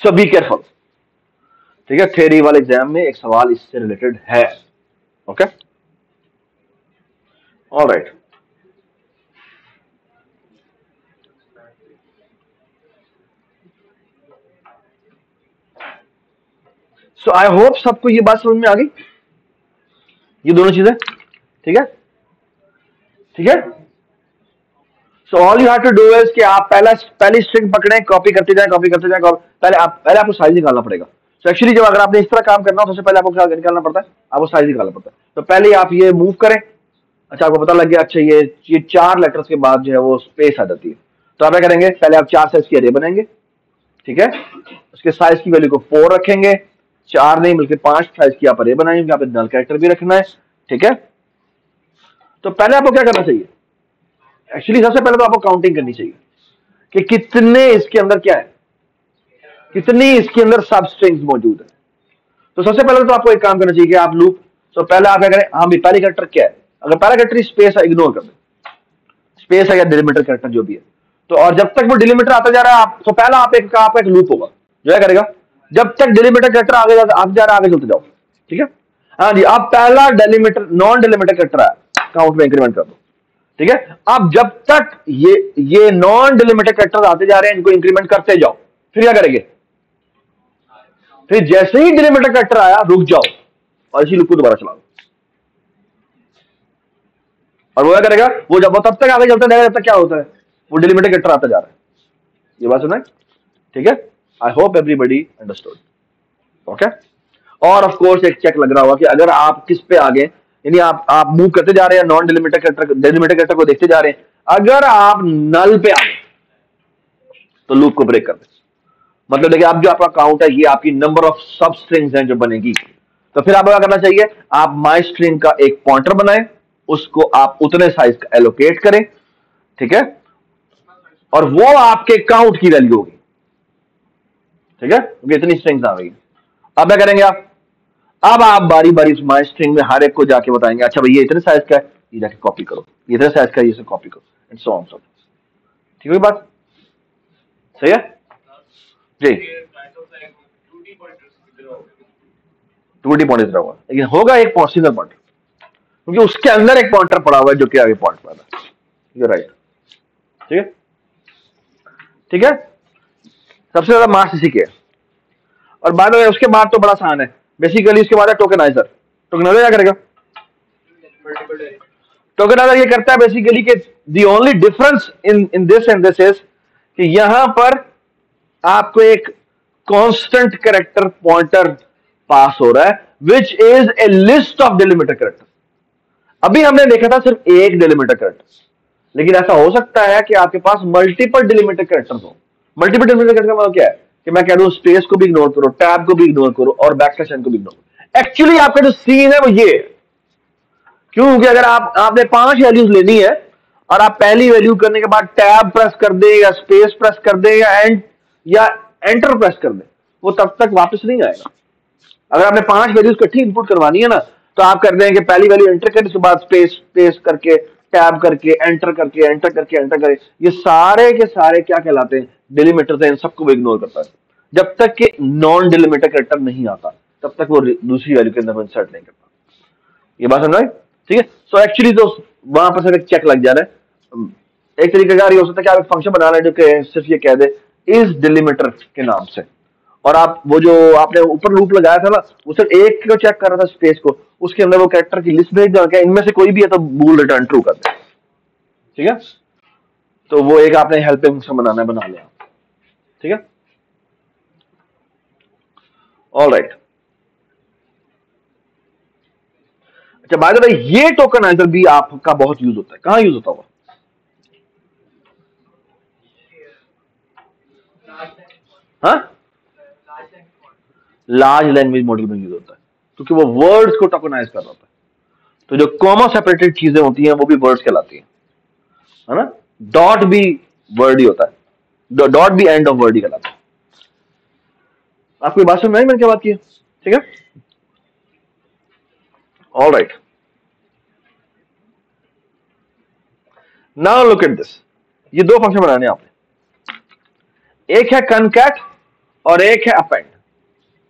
so be careful ठीक है? थ्योरी वाले एग्ज़ाम में एक सवाल इससे रिलेटेड है। Okay all right so I hope सबको ये बात समझ में आ गई। ये दोनों चीज़ें, ठीक है? ठीक है? So all you have to do is कि आप पहला, पहली स्ट्रिंग पकड़े कॉपी करते जाए कॉपी करते जाए पहले आप, पहले आपको साइज़ निकालना पड़ेगा। सो एक्चुअली जब अगर आपने इस तरह काम करना हो तो सबसे पहले आपको क्या निकालना पड़ता है? आपको साइज़ निकालना पड़ता है। तो पहले आप ये मूव करें। अच्छा आपको पता लग गया अच्छा ये ये चार लेटर्स के बाद जो है वो स्पेस आ जाती है। तो आप क्या करेंगे? पहले आप चार साइज़ की अरे बनाएँगे, ठीक है? उसके साइज़ की वैल्यू को फोर रखेंगे। चार नहीं, बल्कि पाँच साइज़ की आप अरे बनाएँगे यहाँ पे नल कैरेक्टर भी रखना है, ठीक है? तो पहले आपको क्या करना चाहिए? एक्चुअली सबसे पहले तो आपको काउंटिंग करनी चाहिए कि कितने इसके अंदर क्या है। कितनी इसके अंदर सब स्ट्रिंग्स मौजूद है। तो सबसे पहले तो आपको एक काम करना चाहिए कि आप लूप तो पहले आप क्या करें हाँ भाई, पहली कैरेक्टर क्या है? अगर पहला कैरेक्टर स्पेस है इग्नोर कर दें। स्पेस है या डिलीमीटर कैरेक्टर जो भी है। तो और जब तक वो डिलीमीटर आता जा रहा है, आप तो पहला आप एक आपका एक लूप होगा। जो है करेगा? जब तक डिलीमीटर कैरेक्टर आगे जा- आप जा रहा है, आगे चलते जाओ। ठीक है? हाँ जी, अब पहला डिलीमीटर नॉन डिलीमीटर कैरेक्टर आया काउंट में इंक्रीमेंट कर दो। ठीक है? अब जब तक ये ये नॉन डिलीमीटर कैरेक्टर आते जा रहे हैं, इनको इंक्रीमेंट करते जाओ। फिर क्या करेंगे? फिर जैसे ही डिलीमीटर कैरेक्टर आया, रुक जाओ। और इसी लूप को दोबारा चला दो और वो क्या करेगा? वो जब, वो तब तक आगे चलते जाएगा तब तक क्या होता है, वो डिलीमीटर कैरेक्टर आता जा रहा है। ये बात सुना ठीक है? I hope everybody understood okay और ऑफ़ कोर्स एक चेक लग रहा होगा कि अगर आप किस पे आ गए यानी आप आप मूव करते जा रहे हैं non delimiter character delimiter character को देखते जा रहे हैं, अगर आप नल पे आ गए तो लूप को ब्रेक कर दें। मतलब देखिए आप जो आपका काउंट है, ये आपकी नंबर ऑफ़ सब स्ट्रिंग्स हैं जो बनेगी। तो फिर आपको क्या करना चाहिए? आप माई स्ट्रिंग का एक पॉइंटर बनाएँ, उसको आप उतने साइज़ का एलोकेट करें, ठीक है? और वो आपके काउंट की वैल्यू होगी। ठीक है? क्योंकि इतनी स्ट्रिंग्स आ गई। अब क्या करेंगे आप? अब आप बारी बारी माई स्ट्रिंग में हर एक को जाके बताएँगे अच्छा भाई, ये इतने साइज़ का है, ये जाके कॉपी करो। ये इतने साइज़ का है, ये कॉपी करो। एंड सो ऑन सो ठीक है बात? सही है? जी। kind of like 2D pointers की तरह होगा टू डी पॉइंट होगा लेकिन होगा एक पॉसिबल पॉइंटर क्योंकि उसके अंदर एक पॉइंटर पड़ा हुआ है जो कि आगे पॉइंट यू राइट ठीक है? ठीक है? सबसे ज़्यादा मार्क्स इसी के। और बाद में उसके बाद तो बड़ा आसान है। बेसिकली उसके बाद है टोकनाइजर टोकनाइजर क्या करेगा? टोकनाइजर ये करता है बेसिकली कि the only difference in in this and this is कि यहाँ पर आपको एक कांस्टेंट करेक्टर पॉइंटर पास हो रहा है which is a list of delimiter character अभी हमने देखा था सिर्फ़ एक डिलीमीटर करेक्टर लेकिन ऐसा हो सकता है कि आपके पास मल्टीपल डिलीमीटर करेक्टर हो। मल्टीपल डिलीमीटर कैरेक्टर का मतलब क्या है? कि मैं कह दूँ स्पेस को भी इग्नोर करो टैब को भी इग्नोर करो, और बैकस्लैश एन को भी इग्नोर करो। एक्चुअली आपका जो सीन है वो ये क्योंकि अगर आप, आपने पाँच वैल्यूज़ लेनी है, और आप पहली वैल्यू करने के बाद टैब प्रेस कर दे, या स्पेस प्रेस कर दे, या एंड या एंटर प्रेस कर दे, वो तब तक वापस नहीं आएगा। अगर आपने पाँच वैल्यूज़ इकट्ठी इनपुट करवानी है ना तो आप कर देंगे पहली वैल्यू एंटर करें उसके बाद स्पेस स्पेस करके टैब करके, एंटर करके एंटर करके, एंटर करे ये सारे के सारे क्या कहलाते हैं? डिलीमीटर इन सबको वो इग्नोर करता है। जब तक कि नॉन डिलीमीटर करेक्टर नहीं आता, तब तक वो दूसरी वैल्यू के अंदर इंसर्ट नहीं करता। ये बात समझ? ठीक है? सो एक्चुअली तो वहाँ पर सिर्फ़ एक चेक लग जा रहा है। एक तरीके का हो सकता है कि आप एक फ़ंक्शन बना रहे हैं जो कि सिर्फ़ ये कह दे इस डिलीमीटर के नाम से। और आप वो जो आपने ऊपर लूप लगाया था ना, वो सिर्फ़ एक को चेक कर रहा था स्पेस को। उसके अंदर वो कैरेक्टर की लिस्ट भेज देगा इनमें से कोई भी है तो बूल रिटर्न ट्रू कर दे। ठीक है? तो वो एक आपने हेल्पिंग फ़ंक्शन बनाना है, बना लिया। ठीक है? ऑल राइट अच्छा बाय द वे ये टोकनाइजर भी आपका बहुत यूज़ होता है। कहाँ यूज़ होता होगा? हाँ? लार्ज लैंग्वेज मॉडल में यूज़ होता है, क्योंकि वो वर्ड्स को टोकनाइज कर रहा होता है। तो जो कॉमा सेपरेटेड चीज़ें होती हैं, वो भी वर्ड्स कहलाती हैं। है ना? डॉट भी वर्ड ही होता है। डॉट भी एंड ऑफ़ वर्ड ही कहलाता है। आपको बात समझ में मैंने क्या बात की ठीक है? All right now look at this ये दो फ़ंक्शन बनाने आपने। एक है कनकैट और एक है अपेंड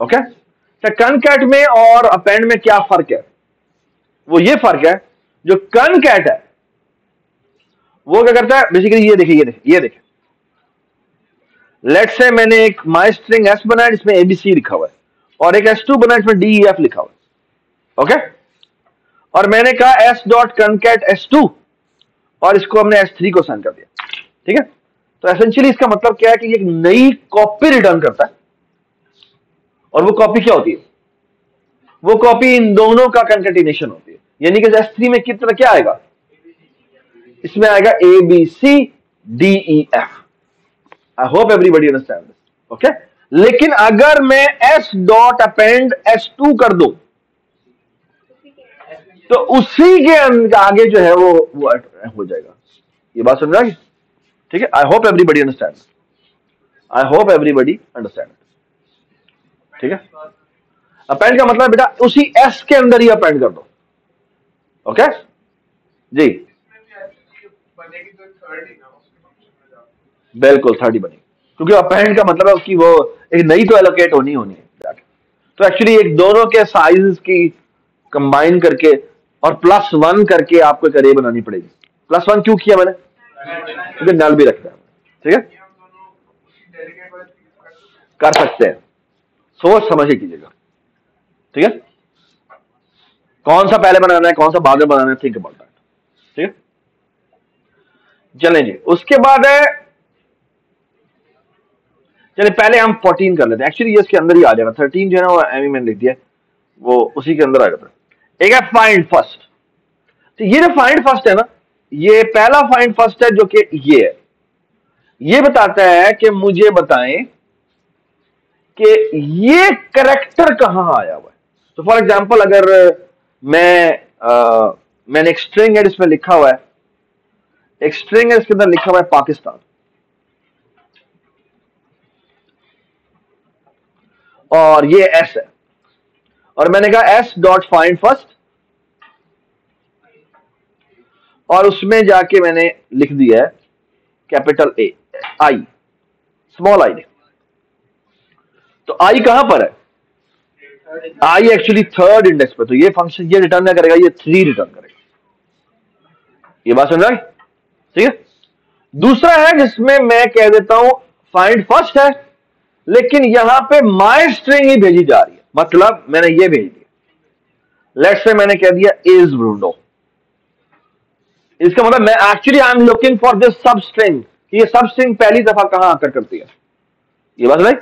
ओके तो कनकैट में और अपेंड में क्या फ़र्क है? वो ये फ़र्क है, जो कनकैट है, वो क्या करता है? बेसिकली ये देखिए ये देखिए ये देखिए लेट से मैंने एक माई स्ट्रिंग एस बनाया, जिसमें एबीसी लिखा हुआ है, और एक एस टू बनाया, जिसमें डी एफ़ लिखा हुआ है। ओके और मैंने कहा S dot concat S two और इसको हमने एस थ्री को सेंड कर दिया। ठीक है? तो एसेंशियली इसका मतलब क्या है कि एक नई कॉपी रिटर्न करता है। और वो कॉपी क्या होती है? वो कॉपी इन दोनों का कंकेटिनेशन होती है। यानी कि एस में कितना क्या आएगा? इसमें आएगा A B C D E F I hope everybody understand this okay लेकिन अगर मैं S dot append S two कर दूँ तो उसी के आगे जो है वो वो हो जाएगा। ये बात समझ में ठीक है? I hope everybody understand I hope everybody understand ठीक है? अपेंड का मतलब बेटा, उसी एस के अंदर ही अपेंड कर दो। ओके जी। बिल्कुल थर्ड ही बनेगी। क्योंकि अपेंड का मतलब है कि वो, एक नई तो एलोकेट होनी होनी है तो एक्चुअली एक दोनों के साइज़ की कंबाइन करके और प्लस वन करके आपको एक अरे बनानी पड़ेगी। प्लस वन क्यों किया मैंने? क्योंकि नल भी रखना है। ठीक हैं? कर सकते हैं। सोच समझ के कीजिएगा। ठीक है? कौन सा पहले बनाना है, कौन सा बाद में बनाना है थिंक अबाउट दैट ठीक है? चलें जी, उसके बाद है चलिए पहले हम 14 कर लेते हैं। एक्चुअली ये इसके अंदर ही आ जाएगा। 13 जो है ना, वो एमी मैंने लिख दिया वो उसी के अंदर आ जाता है एक है फाइंड फ़र्स्ट तो ये जो फाइंड फ़र्स्ट है ना, ये पहला फाइंड फ़र्स्ट है जो कि ये है। ये बताता है कि मुझे बताएँ कि ये करेक्टर कहाँ आया हुआ है? तो फॉर एग्ज़ाम्पल अगर मैं आ, मैंने एक स्ट्रिंग है जिसमें लिखा हुआ है। एक स्ट्रिंग है इसके अंदर लिखा हुआ है पाकिस्तान। और ये एस है। और मैंने कहा एस डॉट फाइंड फ़र्स्ट और उसमें जाके मैंने लिख दिया है capital A I small I तो आई कहाँ पर है? आई एक्चुअली थर्ड इंडेक्स पर। तो ये फ़ंक्शन ये रिटर्न क्या करेगा, ये थ्री रिटर्न करेगा। ये बात समझ ठीक है? दूसरा है जिसमें मैं कह देता हूँ फाइंड फ़र्स्ट है, लेकिन यहाँ पे माई स्ट्रिंग ही भेजी जा रही है। मतलब मैंने ये भेज दिया। लेट से मैंने कह दिया इज़ ब्रूडो इसका मतलब मैं actually I am looking for this substring ये सब स्ट्रिंग पहली दफ़ा कहाँ आकर करती है? ये बात राइट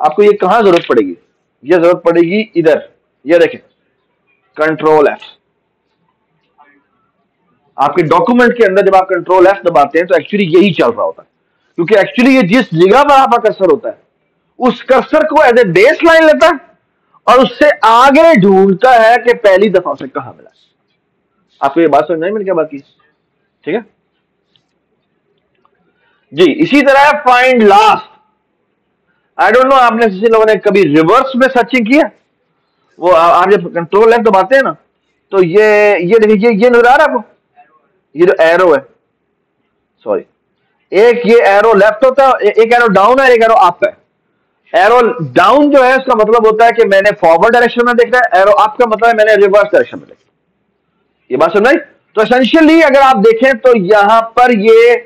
आपको ये कहाँ ज़रूरत पड़ेगी? ये ज़रूरत पड़ेगी इधर। ये देखें। कंट्रोल एफ़ आपके डॉक्यूमेंट के अंदर जब आप कंट्रोल एफ़ दबाते हैं तो एक्चुअली यही चल रहा होता है। क्योंकि एक्चुअली ये जिस जगह पर आपका कर्सर होता है, उस कर्सर को एज ए बेस लाइन लेता है, और उससे आगे ढूंढता है कि पहली दफ़ा उसे कहाँ मिला। आपको ये बात समझ नहीं मिल क्या बाकी ठीक है? जी, इसी तरह find last I don't know आपने किसी लोगों ने कभी रिवर्स में सर्चिंग किया? वो आप जब कंट्रोल लेफ़्ट दबाते हैं ना तो ये ये देखिए, ये नज़र आ रहा है आपको? ये जो एरो है सॉरी एक ये एरो लेफ़्ट होता है एक एरो डाउन है, एक एरो अप है. एरो डाउन जो है, उसका मतलब होता है कि मैंने फॉरवर्ड डायरेक्शन में देखना है एरो अप का मतलब है मैंने रिवर्स डायरेक्शन में देखना ये बात सुन रही तो एसेंशियली अगर आप देखें तो यहाँ पर ये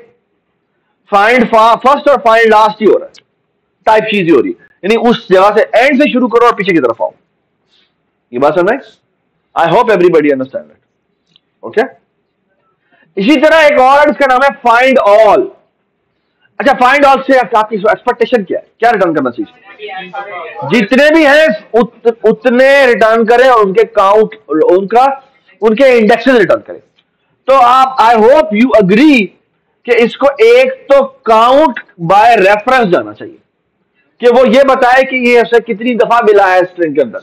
फाइंड फ़र्स्ट और फाइंड लास्ट ही हो रहा है. टाइप चीज़ ही रही है। यानी उस जगह से एंड से शुरू करो और पीछे की तरफ़ आओ। ये बात समझ आई? Hope everybody understand it okay इसी तरह एक और इसका नाम है फाइंड ऑल अच्छा फाइंड ऑल से आपकी एक्सपेक्टेशन क्या है? क्या रिटर्न करना चाहिए? जितने भी हैं उत, उतने रिटर्न करें और उनके काउंट उनका उनके इंडेक्सेस रिटर्न करें। तो आप आई होप यू अग्री कि इसको एक तो काउंट बाय रेफरेंस जाना चाहिए। कि वो ये बताए कि ये ऐसे कितनी दफ़ा मिला है स्ट्रिंग के अंदर।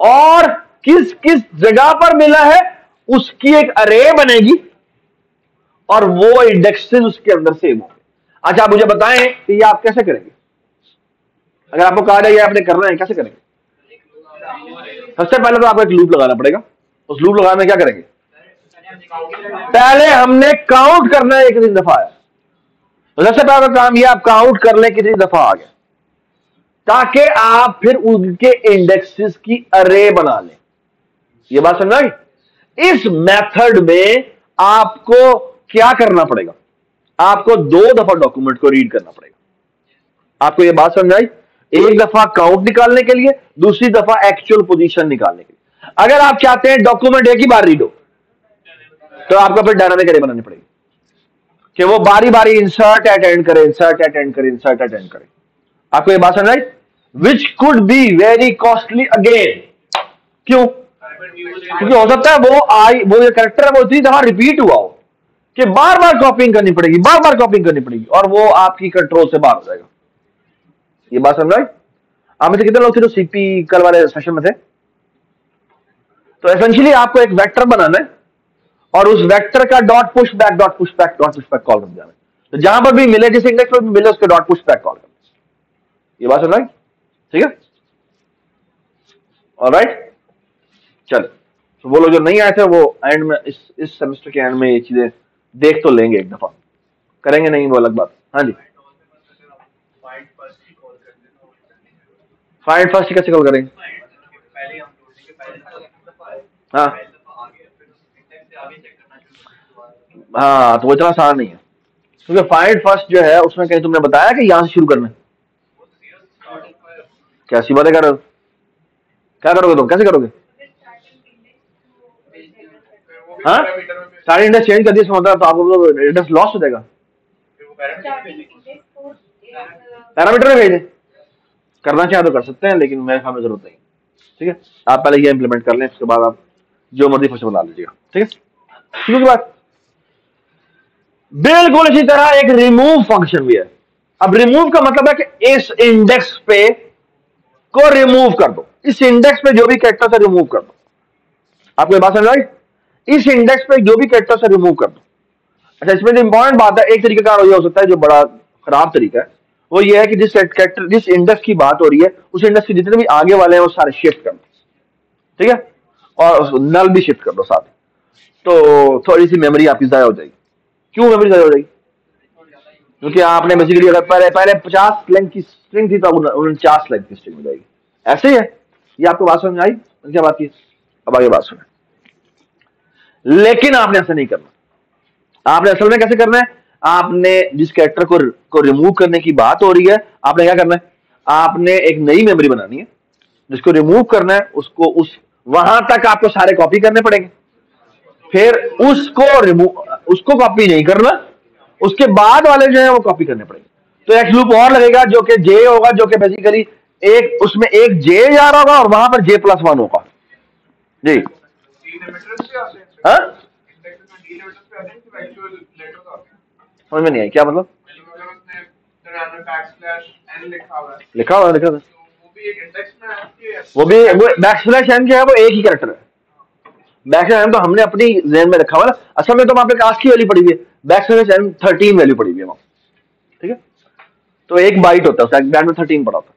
और किस किस जगह पर मिला है, उसकी एक अरे बनेगी और वो इंडेक्सेस उसके अंदर सेव होंगे। अच्छा आप मुझे बताएँ कि ये आप कैसे करेंगे? अगर आपको कहा जाए आपने करना है, कैसे करेंगे? सबसे पहले तो आपको एक लूप लगाना पड़ेगा। उस लूप लगाने में क्या करेंगे? पहले हमने काउंट करना है कितनी दफ़ा आया सबसे पहला काम ये, आप काउंट कर ले कितनी दफ़ा आ गया। ताकि आप फिर उनके इंडेक्सेस की अरे बना लें। ये बात समझ आई? इस मेथड में आपको क्या करना पड़ेगा? आपको दो दफ़ा डॉक्यूमेंट को रीड करना पड़ेगा। आपको यह बात समझ आई? एक दफ़ा काउंट निकालने के लिए दूसरी दफ़ा एक्चुअल पोजीशन निकालने के लिए। अगर आप चाहते हैं डॉक्यूमेंट एक ही बार रीड हो तो आपको फिर डायनामिक अरे बनानी पड़ेगी। कि वो बारी बारी इंसर्ट अटेंड करे इंसर्ट अटेंड करे इंसर्ट अटेंड करे। आपको ये बात समझ आई? Which could be very costly again क्यों? क्योंकि हो सकता है वो आई, वो जो करेक्टर है, वो इतनी दफ़ा रिपीट हुआ हो कि बार बार कॉपिंग करनी पड़ेगी बार बार कॉपिंग करनी पड़ेगी और वो आपकी कंट्रोल से बाहर हो जाएगा। ये बात समझ आई? आप में से कितने लोग थे जो सीपी कल वाले सेशन में थे? तो एसेंशियली आपको एक वेक्टर बनाना है और उस वेक्टर का dot push back dot push back dot push back call कर जाना तो जहाँ पर भी मिले, जिस इंडेक्स पर भी मिले, उसके डॉट पुश बैक कॉल कर ये बात समझ ठीक है? और राइट चल तो वो लोग जो नहीं आए थे, वो एंड में, इस इस सेमेस्टर के एंड में ये चीज़ें देख तो लेंगे एक दफ़ा। करेंगे नहीं वो अलग बात। हाँ जी। फाइंड फ़र्स्ट कैसे कॉल करेंगे? हाँ। हाँ तो वो इतना आसान नहीं है। क्योंकि फाइंड फ़र्स्ट जो है, उसमें कहीं तुमने बताया कि यहाँ से शुरू करना है। कैसी बातें कर रहे हो? क्या करोगे तुम? कैसे करोगे? हाँ? सारे इंडेक्स चेंज कर दिए मतलब तो आपको इंडेक्स लॉस हो जाएगा। पैरामीटर में भेजें करना चाहे तो कर सकते हैं, लेकिन मेरे ख्याल में ज़रूरत नहीं। ठीक है? आप पहले ये इंप्लीमेंट कर लें उसके बाद आप जो मर्ज़ी फ़ंक्शन बना लीजिएगा। ठीक है? ठीक है बात। बिल्कुल इसी तरह एक रिमूव फ़ंक्शन भी है। अब रिमूव का मतलब है कि इस इंडेक्स पे को रिमूव कर दो। इस इंडेक्स पे जो भी कैरेक्टर से रिमूव कर दो। आपको बात समझ आई? इस इंडेक्स पे जो भी कैरेक्टर से रिमूव कर दो। अच्छा इसमें जो इंपॉर्टेंट बात है, एक तरीके का हो सकता है, जो बड़ा खराब तरीका है, वो ये है कि जिस कैरेक्टर जिस इंडेक्स की बात हो रही है, उस इंडेक्स के जितने भी आगे वाले हैं, वो सारे शिफ्ट कर दो। ठीक है? और नल भी शिफ्ट कर दो साथ तो थोड़ी सी मेमोरी आपकी ज़ाया हो जाएगी। क्यों मेमोरी ज़ाया हो जाएगी? क्योंकि आपने बेसिकली अगर पहले पहले पचास लेंथ की स्ट्रिंग थी तो अब उनचास लेंथ की स्ट्रिंग हो जाएगी। ऐसे ही है। ये आपको बात समझ में आई? क्या बात की। अब आगे बात सुने। लेकिन आपने ऐसा नहीं करना। आपने असल में कैसे करना है? आपने जिस कैरेक्टर को को रिमूव करने की बात हो रही है, आपने क्या करना है? आपने एक नई मेमोरी बनानी है। जिसको रिमूव करना है, उसको उस, वहाँ तक आपको सारे कॉपी करने पड़ेंगे। फिर उसको रिमूव उसको कॉपी नहीं करना। उसके बाद वाले जो है वो कॉपी करने पड़ेंगे। तो एक लूप और लगेगा जो कि जे होगा, जो कि बेसिकली एक, उसमें एक जे जा रहा होगा और वहाँ पर जे प्लस वन होगा। जी। हाँ? समझ में नहीं आई, क्या मतलब? लिखा हुआ लिखा था वो भी बैक स्लैश एन जो है वो एक ही कैरेक्टर है। बैक स्लैश एन तो हमने अपनी जेन में रखा हुआ ना असल में तो वहाँ पे कास्ट की वैल्यू पड़ी हुई है। Back slash n thirteen value पड़ी हुई है वहाँ। ठीक है? तो एक बाइट होता है बैक में थर्टीन पड़ा होता है।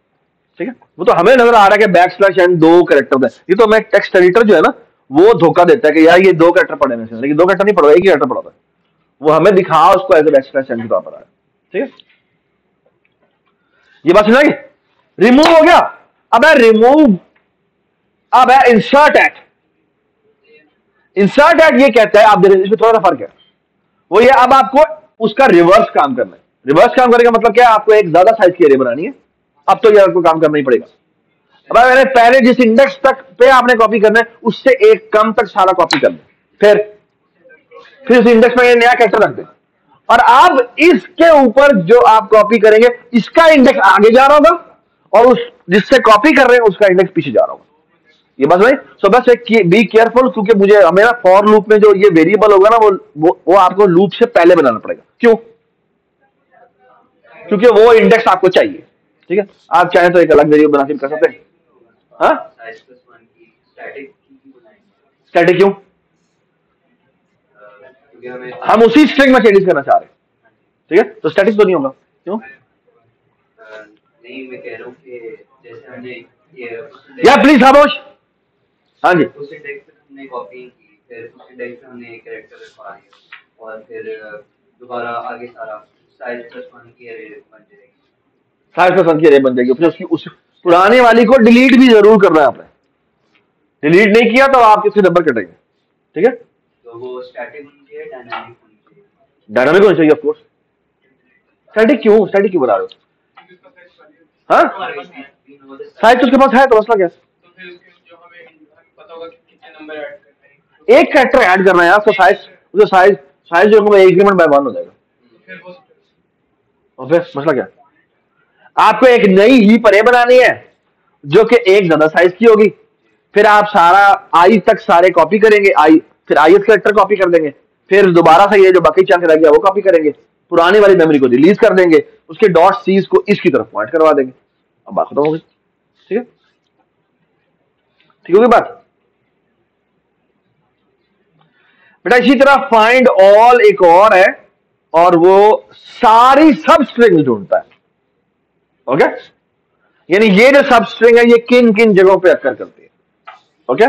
ठीक है? वो तो हमें नज़र आ रहा है कि बैक स्लैश एन दो कैरेक्टर है। ये तो हमें टेक्स्ट एडिटर जो है ना, वो धोखा देता है कि यार ये दो कैरेक्टर पड़े में से लेकिन दो कैरेक्टर नहीं पड़ा एक ही कैरेक्टर पड़ा था वो हमें दिखा, उसको as a back slash n के पर आया ठीक है? ये बात सुना रिमूव हो गया? अब है रिमूव अब है इंसर्ट एट इंसर्ट एट ये कहता है, आप इसमें थोड़ा सा फ़र्क है। वो ये अब आपको उसका रिवर्स काम करना है। रिवर्स काम करने का मतलब क्या है? आपको एक ज़्यादा साइज़ की एरे बनानी है। अब तो ये आपको काम करना ही पड़ेगा। अब मैंने पहले जिस इंडेक्स तक पे आपने कॉपी करना है, उससे एक कम तक सारा कॉपी करना है। फिर फिर उस इंडेक्स में नया कैरेक्टर रख दें और अब इसके ऊपर जो आप कॉपी करेंगे, इसका इंडेक्स आगे जा रहा होगा, और उस जिससे कॉपी कर रहे हैं, उसका इंडेक्स पीछे जा रहा होगा। ये बस भाई सो बस बी केयरफुल क्योंकि मुझे मेरा फॉर लूप में जो ये वेरिएबल होगा ना वो वो, वो आपको लूप से पहले बनाना पड़ेगा। क्यों? क्योंकि वो इंडेक्स आपको चाहिए। ठीक है? आप चाहें तो एक अलग वेरिएबल बना के कर सकते हैं। हाँ? स्टैटिक क्यों? हम उसी स्ट्रिंग में चेंजेस करना चाह रहे हैं। ठीक है? तो स्टैटिक तो नहीं होगा। क्यों? नहीं मैं कह रहा हूँ कि जैसे हमने ये या प्लीज़ खामोश। हाँ जी। उस इंडेक्स पे हमने कॉपी की फिर उस इंडेक्स पे हमने कैरेक्टर और फिर दोबारा आगे सारा साइज़ प्लस वन की एरे बन जाएगी। साइज़ पसंद की अरे बन जाएगी। फिर उसकी उस पुराने वाली को डिलीट भी ज़रूर करना है आपने। डिलीट नहीं किया तो आप किससे नंबर कटेंगे ठीक है? तो वो स्टैटिक होनी चाहिए डायनामिक होनी चाहिए डायनामिक होना चाहिए ऑफकोर्स स्टैटिक क्यों? स्टैटिक क्यों बना रहे हो? हाँ साइज़ उसके पास है तो मसला क्या है? तो फिर उसके जो हमें हमें पता होगा कि कितने नंबर एक कैरेक्टर ऐड करना है यार तो साइज़ उसका साइज़ साइज़ जो है एग्रीमेंट बाय वन हो जाएगा। और फिर मसला क्या? आपको एक नई ही परे बनानी है जो कि एक ज़्यादा साइज़ की होगी। फिर आप सारा आई तक सारे कॉपी करेंगे आई फिर आई कैरेक्टर कॉपी कर देंगे। फिर दोबारा से ये जो बाकी चंक रह गया वो कॉपी करेंगे। पुरानी वाली मेमोरी को रिलीज़ कर देंगे उसके डॉट सीज को इसकी तरफ़ पॉइंट करवा देंगे। अब बात खत्म हो गई। ठीक है? ठीक होगी बात? बेटा इसी तरह फाइंड ऑल एक और है, और वो सारी सब स्ट्रिंग ढूंढता है। ओके यानी ये जो सब स्ट्रिंग है, ये किन किन जगहों पे अक्कर करती है। ओके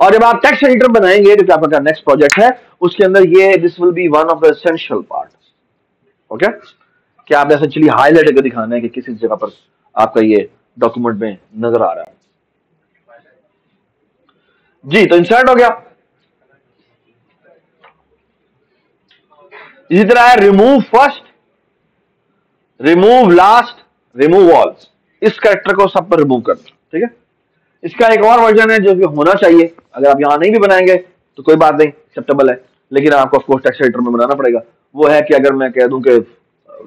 और जब आप टेक्स्ट एडिटर बनाएँगे जो आपका नेक्स्ट प्रोजेक्ट है, उसके अंदर ये this will be one of the essential part okay कि आपने एसेंशियली हाईलाइट करके दिखाना है कि किस जगह पर आपका ये डॉक्यूमेंट में नज़र आ रहा है। जी तो इंसर्ट हो गया। इसी तरह है remove first remove last remove all इस कैरेक्टर को सब पर रिमूव करना ठीक है? इसका एक और वर्जन है जो कि होना चाहिए। अगर आप यहाँ नहीं भी बनाएँगे तो कोई बात नहीं एक्सेप्टेबल है। लेकिन आपको ऑफकोर्स टेक्स्ट एडिटर में बनाना पड़ेगा। वो है कि अगर मैं कह दूँ कि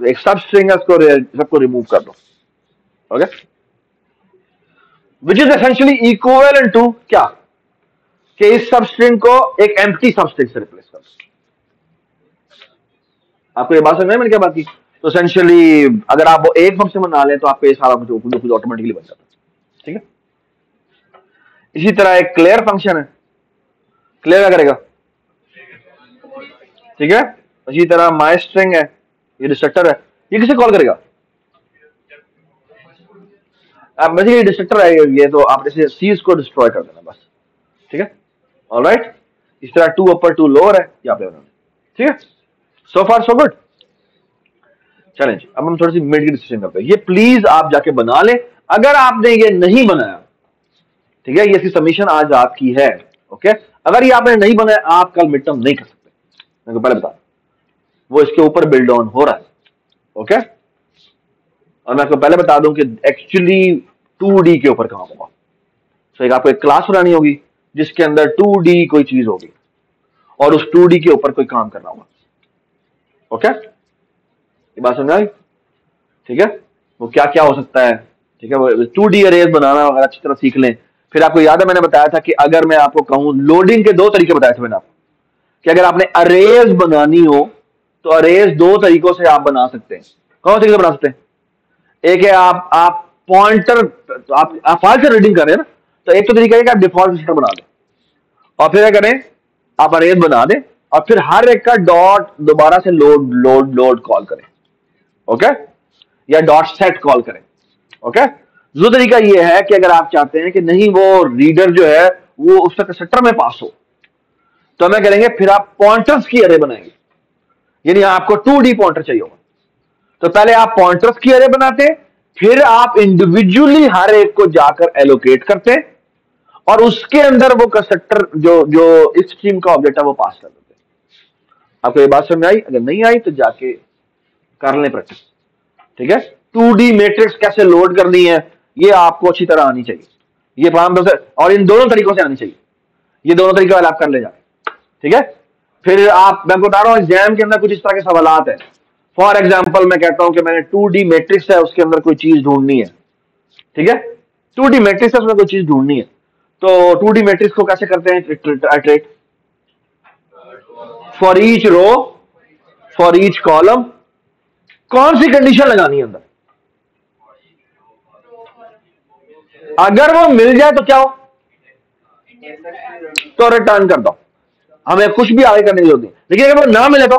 एक सब स्ट्रिंग है उसको सबको रिमूव कर दो। Okay which is essentially equal to क्या? कि इस सब स्ट्रिंग को एक एम्प्टी सब स्ट्रिंग से रिप्लेस कर आपको ये बात समझ में मैंने क्या बात की? तो एसेंशियली अगर आप वो एक फ़ंक्शन बना लें तो आपको ये सारा कुछ कुछ कुछ ऑटोमेटिकली बन जाता है। ठीक है? इसी तरह एक क्लियर फ़ंक्शन है। क्लियर क्या करेगा? ठीक है? इसी तरह माई स्ट्रिंग है। ये डिस्ट्रक्टर है। ये किसे कॉल करेगा? अब बेसिकली ये डिस्ट्रक्टर है ये तो आप इसे सीज को डिस्ट्रॉय कर देना बस। ठीक है? ऑलराइट इस तरह टू अपर टू लोअर है, यहाँ पे ठीक है? सो फार सो गुड चलें जी अब हम थोड़ी सी मिड की डिसीज़न करते हैं। ये प्लीज़ आप जाके बना लें। अगर आपने ये नहीं बनाया, ठीक है, ये इसकी सबमिशन आज आपकी है ओके अगर ये आपने नहीं बनाया, आप कल मिड टर्म नहीं कर सकते। मेरे पहले बता वो इसके ऊपर बिल्ड ऑन हो रहा है ओके और मैं आपको पहले बता दूँ कि एक्चुअली टू डी के ऊपर काम होगा। तो एक आपको एक क्लास बनानी होगी, जिसके अंदर टू डी कोई चीज़ होगी, और उस टू डी के ऊपर कोई काम करना होगा। ओके? ये बात समझ आई? ठीक है? वो क्या क्या हो सकता है? ठीक है, वो टू डी अरेज बनाना अगर अच्छी तरह सीख लें। फिर आपको याद है, मैंने बताया था कि अगर मैं आपको कहूँ लोडिंग के दो तरीके बताए थे मैंने आपको। कि अगर आपने अरेज बनानी हो तो अरेज दो तरीकों से आप बना सकते हैं। कौन तरीके से बना सकते हैं? एक है आप आप पॉइंटर तो आप आप फ़ाइल से रीडिंग कर ना तो एक तो तरीका है कि आप डिफ़ॉल्ट सिस्टम बना दें। और फिर क्या करें? आप अरेज बना दें। और फिर हर एक का डॉट दोबारा से लोड लोड लोड कॉल करें। ओके या डॉट सेट कॉल करें। ओके दूसरा तरीका ये है कि अगर आप चाहते हैं कि नहीं वो रीडर जो है, वो उस सेक्टर में पास हो तो हमें करेंगे, फिर आप पॉइंटर्स की अरे बनाएँगे। यानी आपको टू डी पॉइंटर चाहिए होगा। तो पहले आप पॉइंटर्स की अरे बनाते फिर आप इंडिविजुअली हर एक को जाकर एलोकेट करते और उसके अंदर वो कंस्ट्रक्टर जो जो इस स्ट्रीम का ऑब्जेक्ट है, वो पास कर देते आपको ये बात समझ आई? अगर नहीं आई तो जाके कर लें प्रैक्टिस ठीक है? टू डी मैट्रिक्स कैसे लोड करनी है, ये आपको अच्छी तरह आनी चाहिए। ये पाम और इन दोनों तरीकों से आनी चाहिए। ये दोनों तरीके वाले आप कर ले जाए। ठीक है? फिर आप, मैं बता रहा हूँ एग्ज़ाम के अंदर कुछ इस तरह के सवाल है। फॉर एग्ज़ाम्पल मैं कहता हूँ कि मैंने टू डी मैट्रिक्स है, उसके अंदर कोई चीज़ ढूंढनी है। ठीक है? टू डी मैट्रिक्स है, उसमें कोई चीज़ ढूंढनी है। तो टू डी मेट्रिक्स को कैसे करते हैं? For each row for each column कौन सी कंडीशन लगानी है अंदर? अगर वो मिल जाए तो क्या हो? तो रिटर्न कर दो। हमें कुछ भी आगे करने की ज़रूरत नहीं। लेकिन अगर वो ना मिले तो?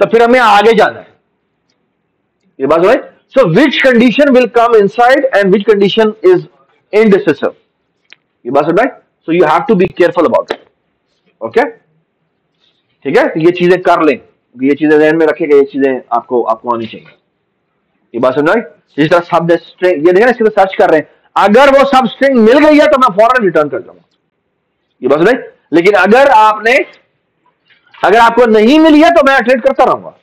तो फिर हमें आगे जाना है। ये बात समझ? So which condition will come inside and which condition is ये बात समझ? So you have to be careful about it okay ठीक है? तो ये चीज़ें कर लें। ये चीज़ें ध्यान में रखेगा ये चीज़ें आपको आपको आनी चाहिए। ये बात समझ जिस तरह शब्द स्ट्रिंग ये देखा इसके सर्च कर रहे हैं। अगर वो सब स्ट्रिंग मिल गई है तो मैं फ़ौरन रिटर्न कर दूँगा। ये बात समझ लेकिन अगर आपने, अगर आपको नहीं मिली है तो मैं ट्रेड करता रहूँगा।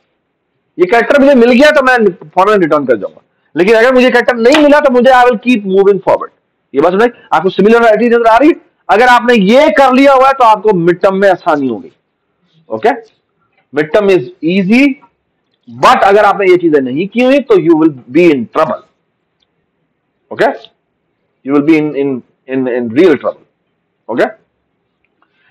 ये कैरेक्टर मुझे मिल गया तो मैं फॉरन रिटर्न कर जाऊँगा लेकिन अगर मुझे कैरेक्टर नहीं मिला तो मुझे I will keep moving forward ये बात समझ आपको सिमिलरिटी नज़र आ रही है? अगर आपने ये कर लिया हुआ है तो आपको मिड टर्म में आसानी होगी। Okay mid term is easy but अगर आपने ये चीज़ें नहीं की हुई तो you will be in trouble okay you will be in in in in real trouble okay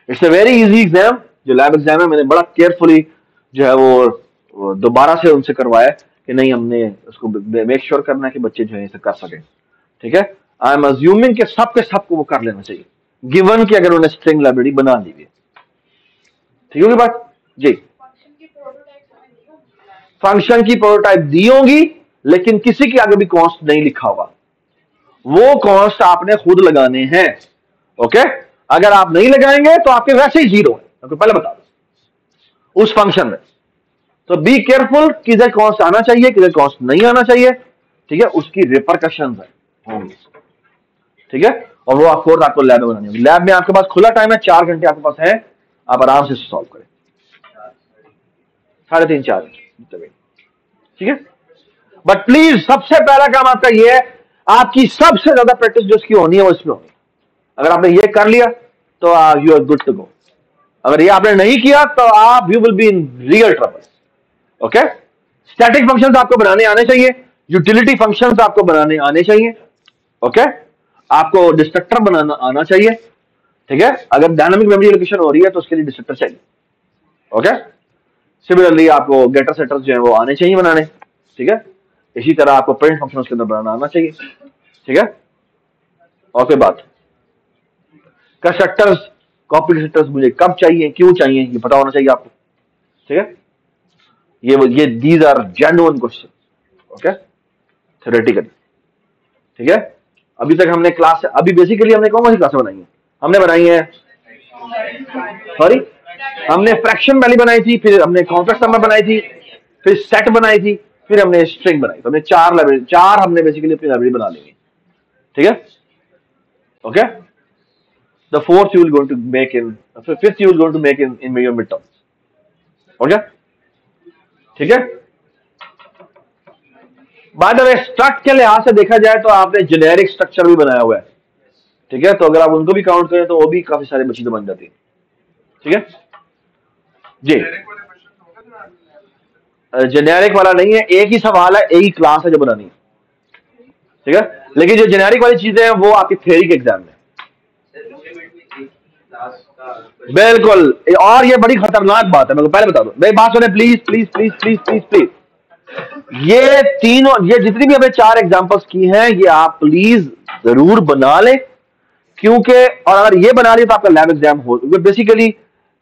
it's a very easy exam जो लैब एग्ज़ाम है, मैंने बड़ा केयरफुली जो है वो दोबारा से उनसे करवाया कि नहीं, हमने उसको मेक श्योर sure करना है कि बच्चे जो है इसे कर सकें। ठीक है? आई एम अज्यूमिंग कि सब के सबको वो कर लेना चाहिए। गिवन कि अगर उन्हें स्ट्रिंग लाइब्रेरी बना ली हुई ठीक होगी बात? जी। फ़ंक्शन की प्रोटोटाइप दी होगी, लेकिन किसी के आगे भी कॉस्ट नहीं लिखा होगा। वो कॉस्ट आपने खुद लगाने हैं ओके अगर आप नहीं लगाएँगे तो आपके वैसे ही ज़ीरो है। आपको पहले बता दो। उस फ़ंक्शन में। तो बी केयरफुल किधर कॉस्ट आना चाहिए, किधर कॉस्ट नहीं आना चाहिए, ठीक है? उसकी रिपरकशन है ठीक है? और वो ऑफकोर्स आपको लैब में बनानी होगी। लैब में आपके पास खुला टाइम है, चार घंटे आपके पास है। आप आराम से सॉल्व करें। साढ़े तीन, चार ठीक है? बट प्लीज़ सबसे पहला काम आपका यह है, आपकी सबसे ज़्यादा प्रैक्टिस जो उसकी होनी है, वो इसमें होनी अगर आपने ये कर लिया तो you are good to go अगर ये आपने नहीं किया तो आप you will be in real trouble okay static function आपको बनाने आने चाहिए। यूटिलिटी फ़ंक्शन आपको बनाने आने चाहिए। Okay okay? आपको डिस्ट्रक्टर बनाना, आना चाहिए। ठीक है? अगर डायनामिक मेमोरी लोकेशन हो रही है तो उसके लिए डिस्ट्रक्टर चाहिए। ओके सिमिलरली आपको गेटर सेटर्स जो है, वो आने चाहिए बनाने। ठीक है? इसी तरह आपको प्रिंट फ़ंक्शन उसके अंदर बनाना आना चाहिए। ठीक है? और कोई बात? कंस्ट्रक्टर्स कॉपी सेटर्स मुझे कब चाहिए, क्यों चाहिए, ये पता होना चाहिए आपको। ठीक है? ये ये these are genuine question okay theoretical ठीक है? अभी तक हमने क्लास अभी बेसिकली हमने कौन कौन सी क्लासें बनाई है? हमने बनाई है। सॉरी हमने फ्रैक्शन वैल्यू बनाई थी, फिर हमने कॉम्प्लेक्स नंबर बनाई थी, फिर सेट बनाई थी, फिर हमने स्ट्रिंग बनाई तो हमने चार लाइब्रेरी चार हमने बेसिकली अपनी लाइब्रेरी बना ली ठीक है? Okay the fourth you will going to make in fifth you will going to make in in your mid terms okay ठीक है? बाय द वे स्ट्रक्ट के लिहाज से देखा जाए तो आपने जेनेरिक स्ट्रक्चर भी बनाया हुआ है। ठीक है? तो अगर आप उनको भी काउंट करें तो वो भी काफ़ी सारे मशीनें बन जाती है। ठीक है? जी। जेनेरिक वाला नहीं है, एक ही सवाल है, एक ही क्लास है जो बनानी है। ठीक है? लेकिन जो जेनेरिक वाली चीज़ें हैं, वो आपकी थ्योरी के एग्ज़ाम में। बिल्कुल। और ये बड़ी खतरनाक बात है को पहले बता दो। मेरी बात सुने please please please please please please ये तीनों, ये जितनी भी हमने चार एग्जांपल्स की हैं, ये आप प्लीज़ ज़रूर बना लें। क्योंकि और अगर ये बना लिया तो आपका लैब एग्ज़ाम हो बेसिकली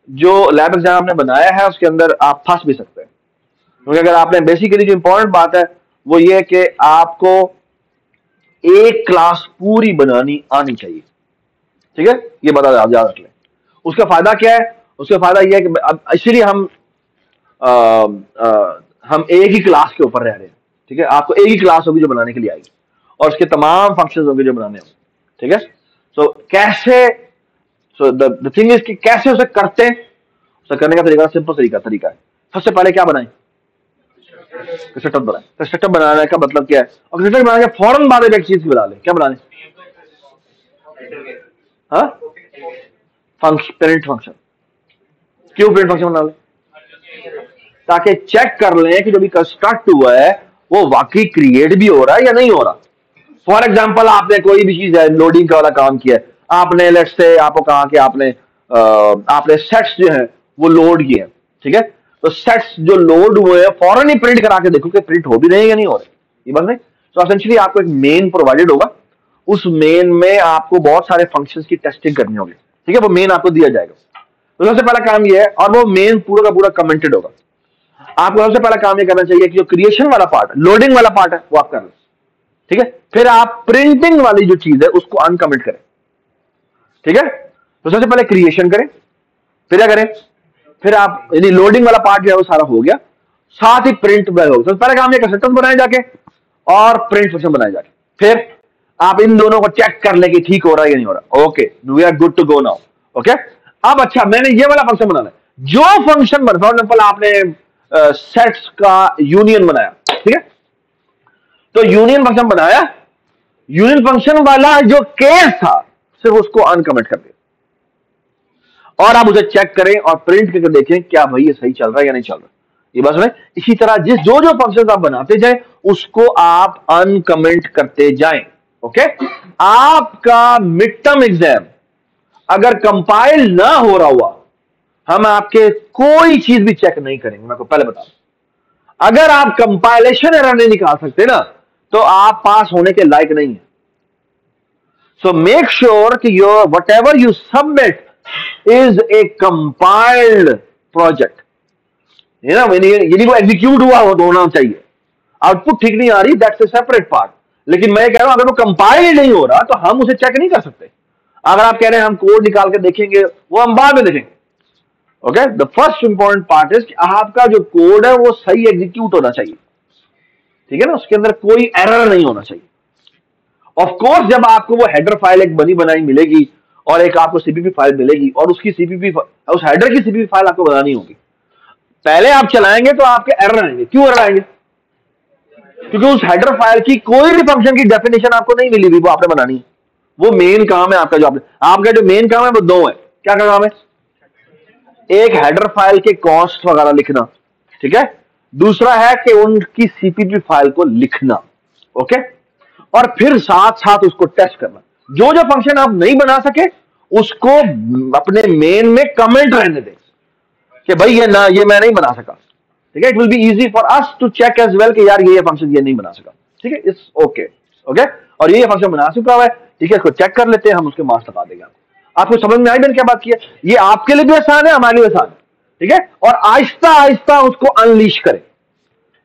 जो लैब एग्ज़ाम आपने बनाया है उसके अंदर आप फंस भी सकते हैं। क्योंकि अगर आपने बेसिकली जो इंपॉर्टेंट बात है वो ये कि आपको एक क्लास पूरी बनानी आनी चाहिए। ठीक है? ये बता आप याद रख लें। उसका फ़ायदा क्या है? उसका फ़ायदा यह है कि अब इसीलिए हम आ, आ, हम एक ही क्लास के ऊपर रह रहे हैं। ठीक है? आपको एक ही क्लास होगी जो बनाने के लिए आएगी। और उसके तमाम फ़ंक्शंस होंगे जो बनाने होंगे। ठीक है? सो कैसे सो द थिंग इज़ कि कैसे उसे करते, उसे करने का तरीका सिंपल तरीका तरीका है। सबसे पहले क्या बनाए? सेटअप बनाए। तो सेटअप बनाने का मतलब क्या है? और सेटअप बनाने के फ़ौरन बाद एक चीज़ बना ले। क्या बनाने हाँ? फ़ंक्शन पेरेंट फ़ंक्शन क्यों पेरेंट फ़ंक्शन बना ले? ताकि चेक कर लें कि जो भी कंस्ट्रक्ट हुआ है, वो वाकई क्रिएट भी हो रहा है या नहीं हो रहा। फॉर एग्ज़ाम्पल आपने कोई भी चीज़ है लोडिंग का वाला काम किया है आपने लेट से आपको कहा कि आपने अ, आपने सेट्स जो है वो लोड किए ठीक है? तो सेट्स जो लोड हुए हैं फॉरन ही प्रिंट करा के देखो कि प्रिंट हो भी रहे या नहीं हो रहे ये बात नहीं? तो एसेंशियली आपको एक मेन प्रोवाइडेड होगा उस मेन में आपको बहुत सारे फ़ंक्शंस की टेस्टिंग करनी होगी ठीक है? वो मेन आपको दिया जाएगा। तो सबसे पहला काम ये है और वो मेन पूरा का पूरा कमेंटेड होगा। आपको सबसे पहला काम ये करना चाहिए कि जो क्रिएशन वाला पार्ट लोडिंग वाला पार्ट है वो आप कर लें ठीक है? फिर आप प्रिंटिंग वाली जो चीज़ है, उसको अनकमिट करें। ठीक है? तो सबसे पहले क्रिएशन करें, फिर क्या करें? फिर आप, यानी लोडिंग वाला पार्ट जो है, वो सारा हो गया। साथ ही प्रिंट होगा सबसे पहले काम ये कंसल्टेंट बनाए जाके, और प्रिंट फ़ंक्शन बनाए जाके। फिर आप इन दोनों को चेक कर ले कि ठीक हो रहा है या नहीं हो रहा। Okay we are good to go now okay अब अच्छा मैंने ये वाला फ़ंक्शन बनाना है। जो फ़ंक्शन बना फॉर एग्ज़ाम्पल आपने सेट्स का यूनियन बनाया, ठीक है? तो यूनियन फ़ंक्शन बनाया। यूनियन फ़ंक्शन वाला जो केस था, सिर्फ़ उसको अनकमेंट कर दिया। और आप उसे चेक करें और प्रिंट करके देखें क्या भाई ये सही चल रहा है या नहीं चल रहा ये बात सुने इसी तरह जिस जो जो फ़ंक्शन आप बनाते जाए, उसको आप अनकमेंट करते जाए। ओके आपका मिड टर्म एग्ज़ाम अगर कंपाइल ना हो रहा हुआ, हम आपके कोई चीज़ भी चेक नहीं करेंगे। मैं आपको पहले बता अगर आप कंपाइलेशन एरर नहीं निकाल सकते ना तो आप पास होने के लायक नहीं है। सो मेक श्योर कि your whatever you submit is a compiled project है ना यानी वो एग्जीक्यूट हुआ हो होना चाहिए। आउटपुट ठीक नहीं आ रही दैट्स ए सेपरेट पार्ट लेकिन मैं कह रहा हूँ, अगर वो कंपाइल नहीं हो रहा तो हम उसे चेक नहीं कर सकते। अगर आप कह रहे हैं हम कोड निकाल के देखेंगे, वो हम बाद में देखेंगे। Okay the first important part is आपका जो कोड है वो सही एग्जीक्यूट होना चाहिए। ठीक है ना? उसके अंदर कोई एरर नहीं होना चाहिए। ऑफ़ कोर्स जब आपको वो हेडर फ़ाइल एक बनी बनाई मिलेगी और एक आपको सीपीपी फ़ाइल मिलेगी और उसकी सीपीपी उस हेडर की सीपीपी फ़ाइल आपको बनानी होगी। पहले आप चलाएँगे तो आपके एरर आएँगे। क्यों एरर आएँगे? क्योंकि उस हेडर फ़ाइल की कोई भी फ़ंक्शन की डेफिनेशन आपको नहीं मिली हुई, वो आपने बनानी है। वो मेन काम है आपका जो आपने आपका जो मेन काम है, वो दो है। क्या काम है? एक हेडर फ़ाइल के कॉस्ट वगैरह लिखना। ठीक है? दूसरा है कि उनकी सीपीपी फ़ाइल को लिखना ओके और फिर साथ साथ उसको टेस्ट करना। जो जो फ़ंक्शन आप नहीं बना सके, उसको अपने मेन में कमेंट रहने दें कि भाई ये ना, ये मैं नहीं बना सका। ठीक है? It will be easy for us to check as well कि यार ये फ़ंक्शन ये नहीं बना सका। ठीक है? इट्स ओके ओके और ये फ़ंक्शन बना चुका हुआ है। ठीक है? इसको चेक कर लेते हैं, हम उसके मार्क्स लगा देंगे आपको। आपको समझ में आई मैंने क्या बात की है? ये आपके लिए भी आसान है, हमारे लिए आसान है। ठीक है? और आहिस्ता आहिस्ता उसको अनलीश करें।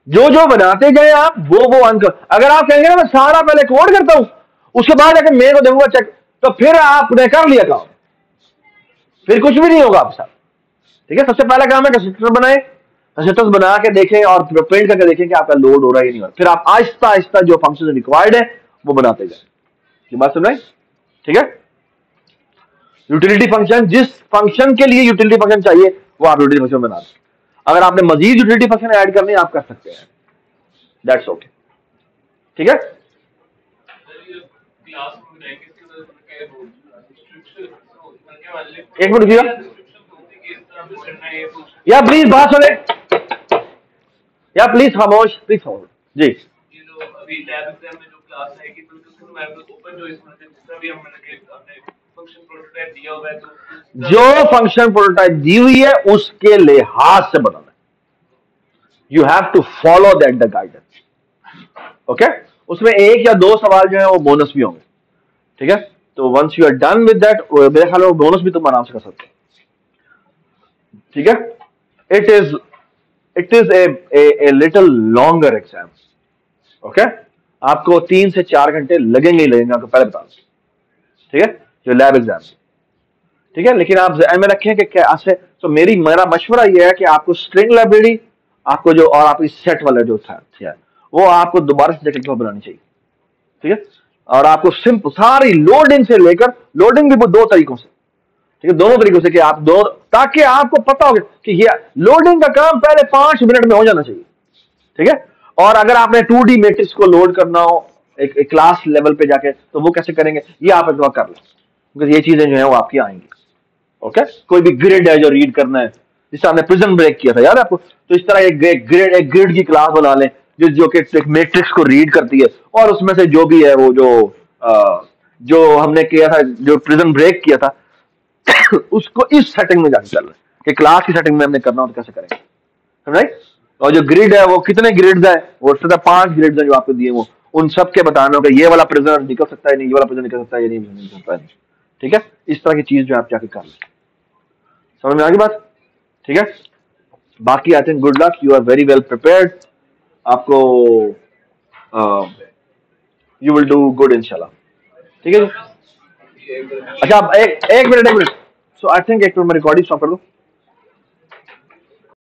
जो जो बनाते गए आप, वो वो अनकर अगर आप कहेंगे ना, मैं सारा पहले कोड करता हूँ, उसके बाद अगर मेरे को देखूँगा चेक तो फिर आपने कर लिया काम। फिर कुछ भी नहीं होगा आपके साथ। ठीक है? सबसे पहला काम है कंसिस्टर बनाए कंसिस्टर्स बना के देखें और प्रिंट करके देखें कि आपका लोड हो रहा है नहीं हो रहा। फिर आप आहिस्ता आहिस्ता जो फ़ंक्शन रिक्वायर्ड है, वो बनाते जाए। ये बात सुन रहे ठीक है? यूटिलिटी फ़ंक्शन जिस फ़ंक्शन के लिए यूटिलिटी फ़ंक्शन चाहिए वो आप यूटिलिटी फ़ंक्शन बना अगर आपने मजीद यूटिलिटी फ़ंक्शन ऐड करनी है, आप कर सकते हैं। दैट्स ओके ठीक है? एक मिनट रुकिएगा या प्लीज़ बात सुने। या प्लीज़ खामोश प्लीज़ खामोश। जी। ये जो अभी लैब एग्ज़ाम में जो क्लास आएगी तो उसको मैं ओपन जो इसमें तरह भी हमने के अपने जो फ़ंक्शन प्रोटोटाइप दी हुई है, उसके लिहाज से बनाना you have to follow that the guidance okay उसमें एक या दो सवाल जो है, वो बोनस भी होंगे। ठीक है? तो once you are done with that मेरे ख्याल में बोनस भी तुम आराम से कर सकते हो। ठीक है? It is it is a little longer exam okay आपको तीन से चार घंटे लगेंगे ही लगेंगे, आपको पहले बता दूँ। ठीक है? जो लैब एग्ज़ाम ठीक है? लेकिन आप जहन में रखें कि क्या ऐसे तो मेरी मेरा मशवरा यह है कि आपको स्ट्रिंग लाइब्रेरी आपको जो और आपकी सेट वाला जो था वो आपको दोबारा से जैकेट बनानी चाहिए। ठीक है? और आपको सिंपल सारी लोडिंग से लेकर लोडिंग भी दो तरीकों से। ठीक है? दोनों तरीकों से कि आप दो ताकि आपको पता हो कि ये लोडिंग का काम पहले पाँच मिनट में हो जाना चाहिए। ठीक है? और अगर आपने टू डी मैट्रिक्स को लोड करना हो एक, एक क्लास लेवल पे जाके तो वो कैसे करेंगे? ये आप एक कर लें। क्योंकि ये चीज़ें जो है वो आपकी आएँगी। ओके कोई भी ग्रिड है जो रीड करना है जिससे आपने प्रिजन ब्रेक किया था याद आपको? तो इस तरह एक ग्रिड एक ग्रिड की क्लास बना लें जो जो कि एक मैट्रिक्स को रीड करती है। और उसमें से जो भी है वो जो आ, जो हमने किया था जो प्रिजन ब्रेक किया था उसको इस सेटिंग में जाके कर लें। कि क्लास की सेटिंग में हमने करना हो तो कैसे करेंगे राइट और जो ग्रिड है वो कितने ग्रिड है? वो सदा पाँच ग्रिड है जो आपको दिए वो उन सब के बताना होगा ये वाला प्रिजनर निकल सकता है नहीं ये वाला प्रिजनर निकल सकता है ये नहीं निकल सकता है ठीक है? इस तरह की चीज़ जो आप जाके कर लें। समझ में आगे गई बात? ठीक है? बाकी I think good luck you are very well prepared आपको यू विल डू गुड इनशाला ठीक है अच्छा एक एक मिनट एक मिनट। सो आई थिंक एक मिनट मैं रिकॉर्डिंग स्टॉप कर दूँ।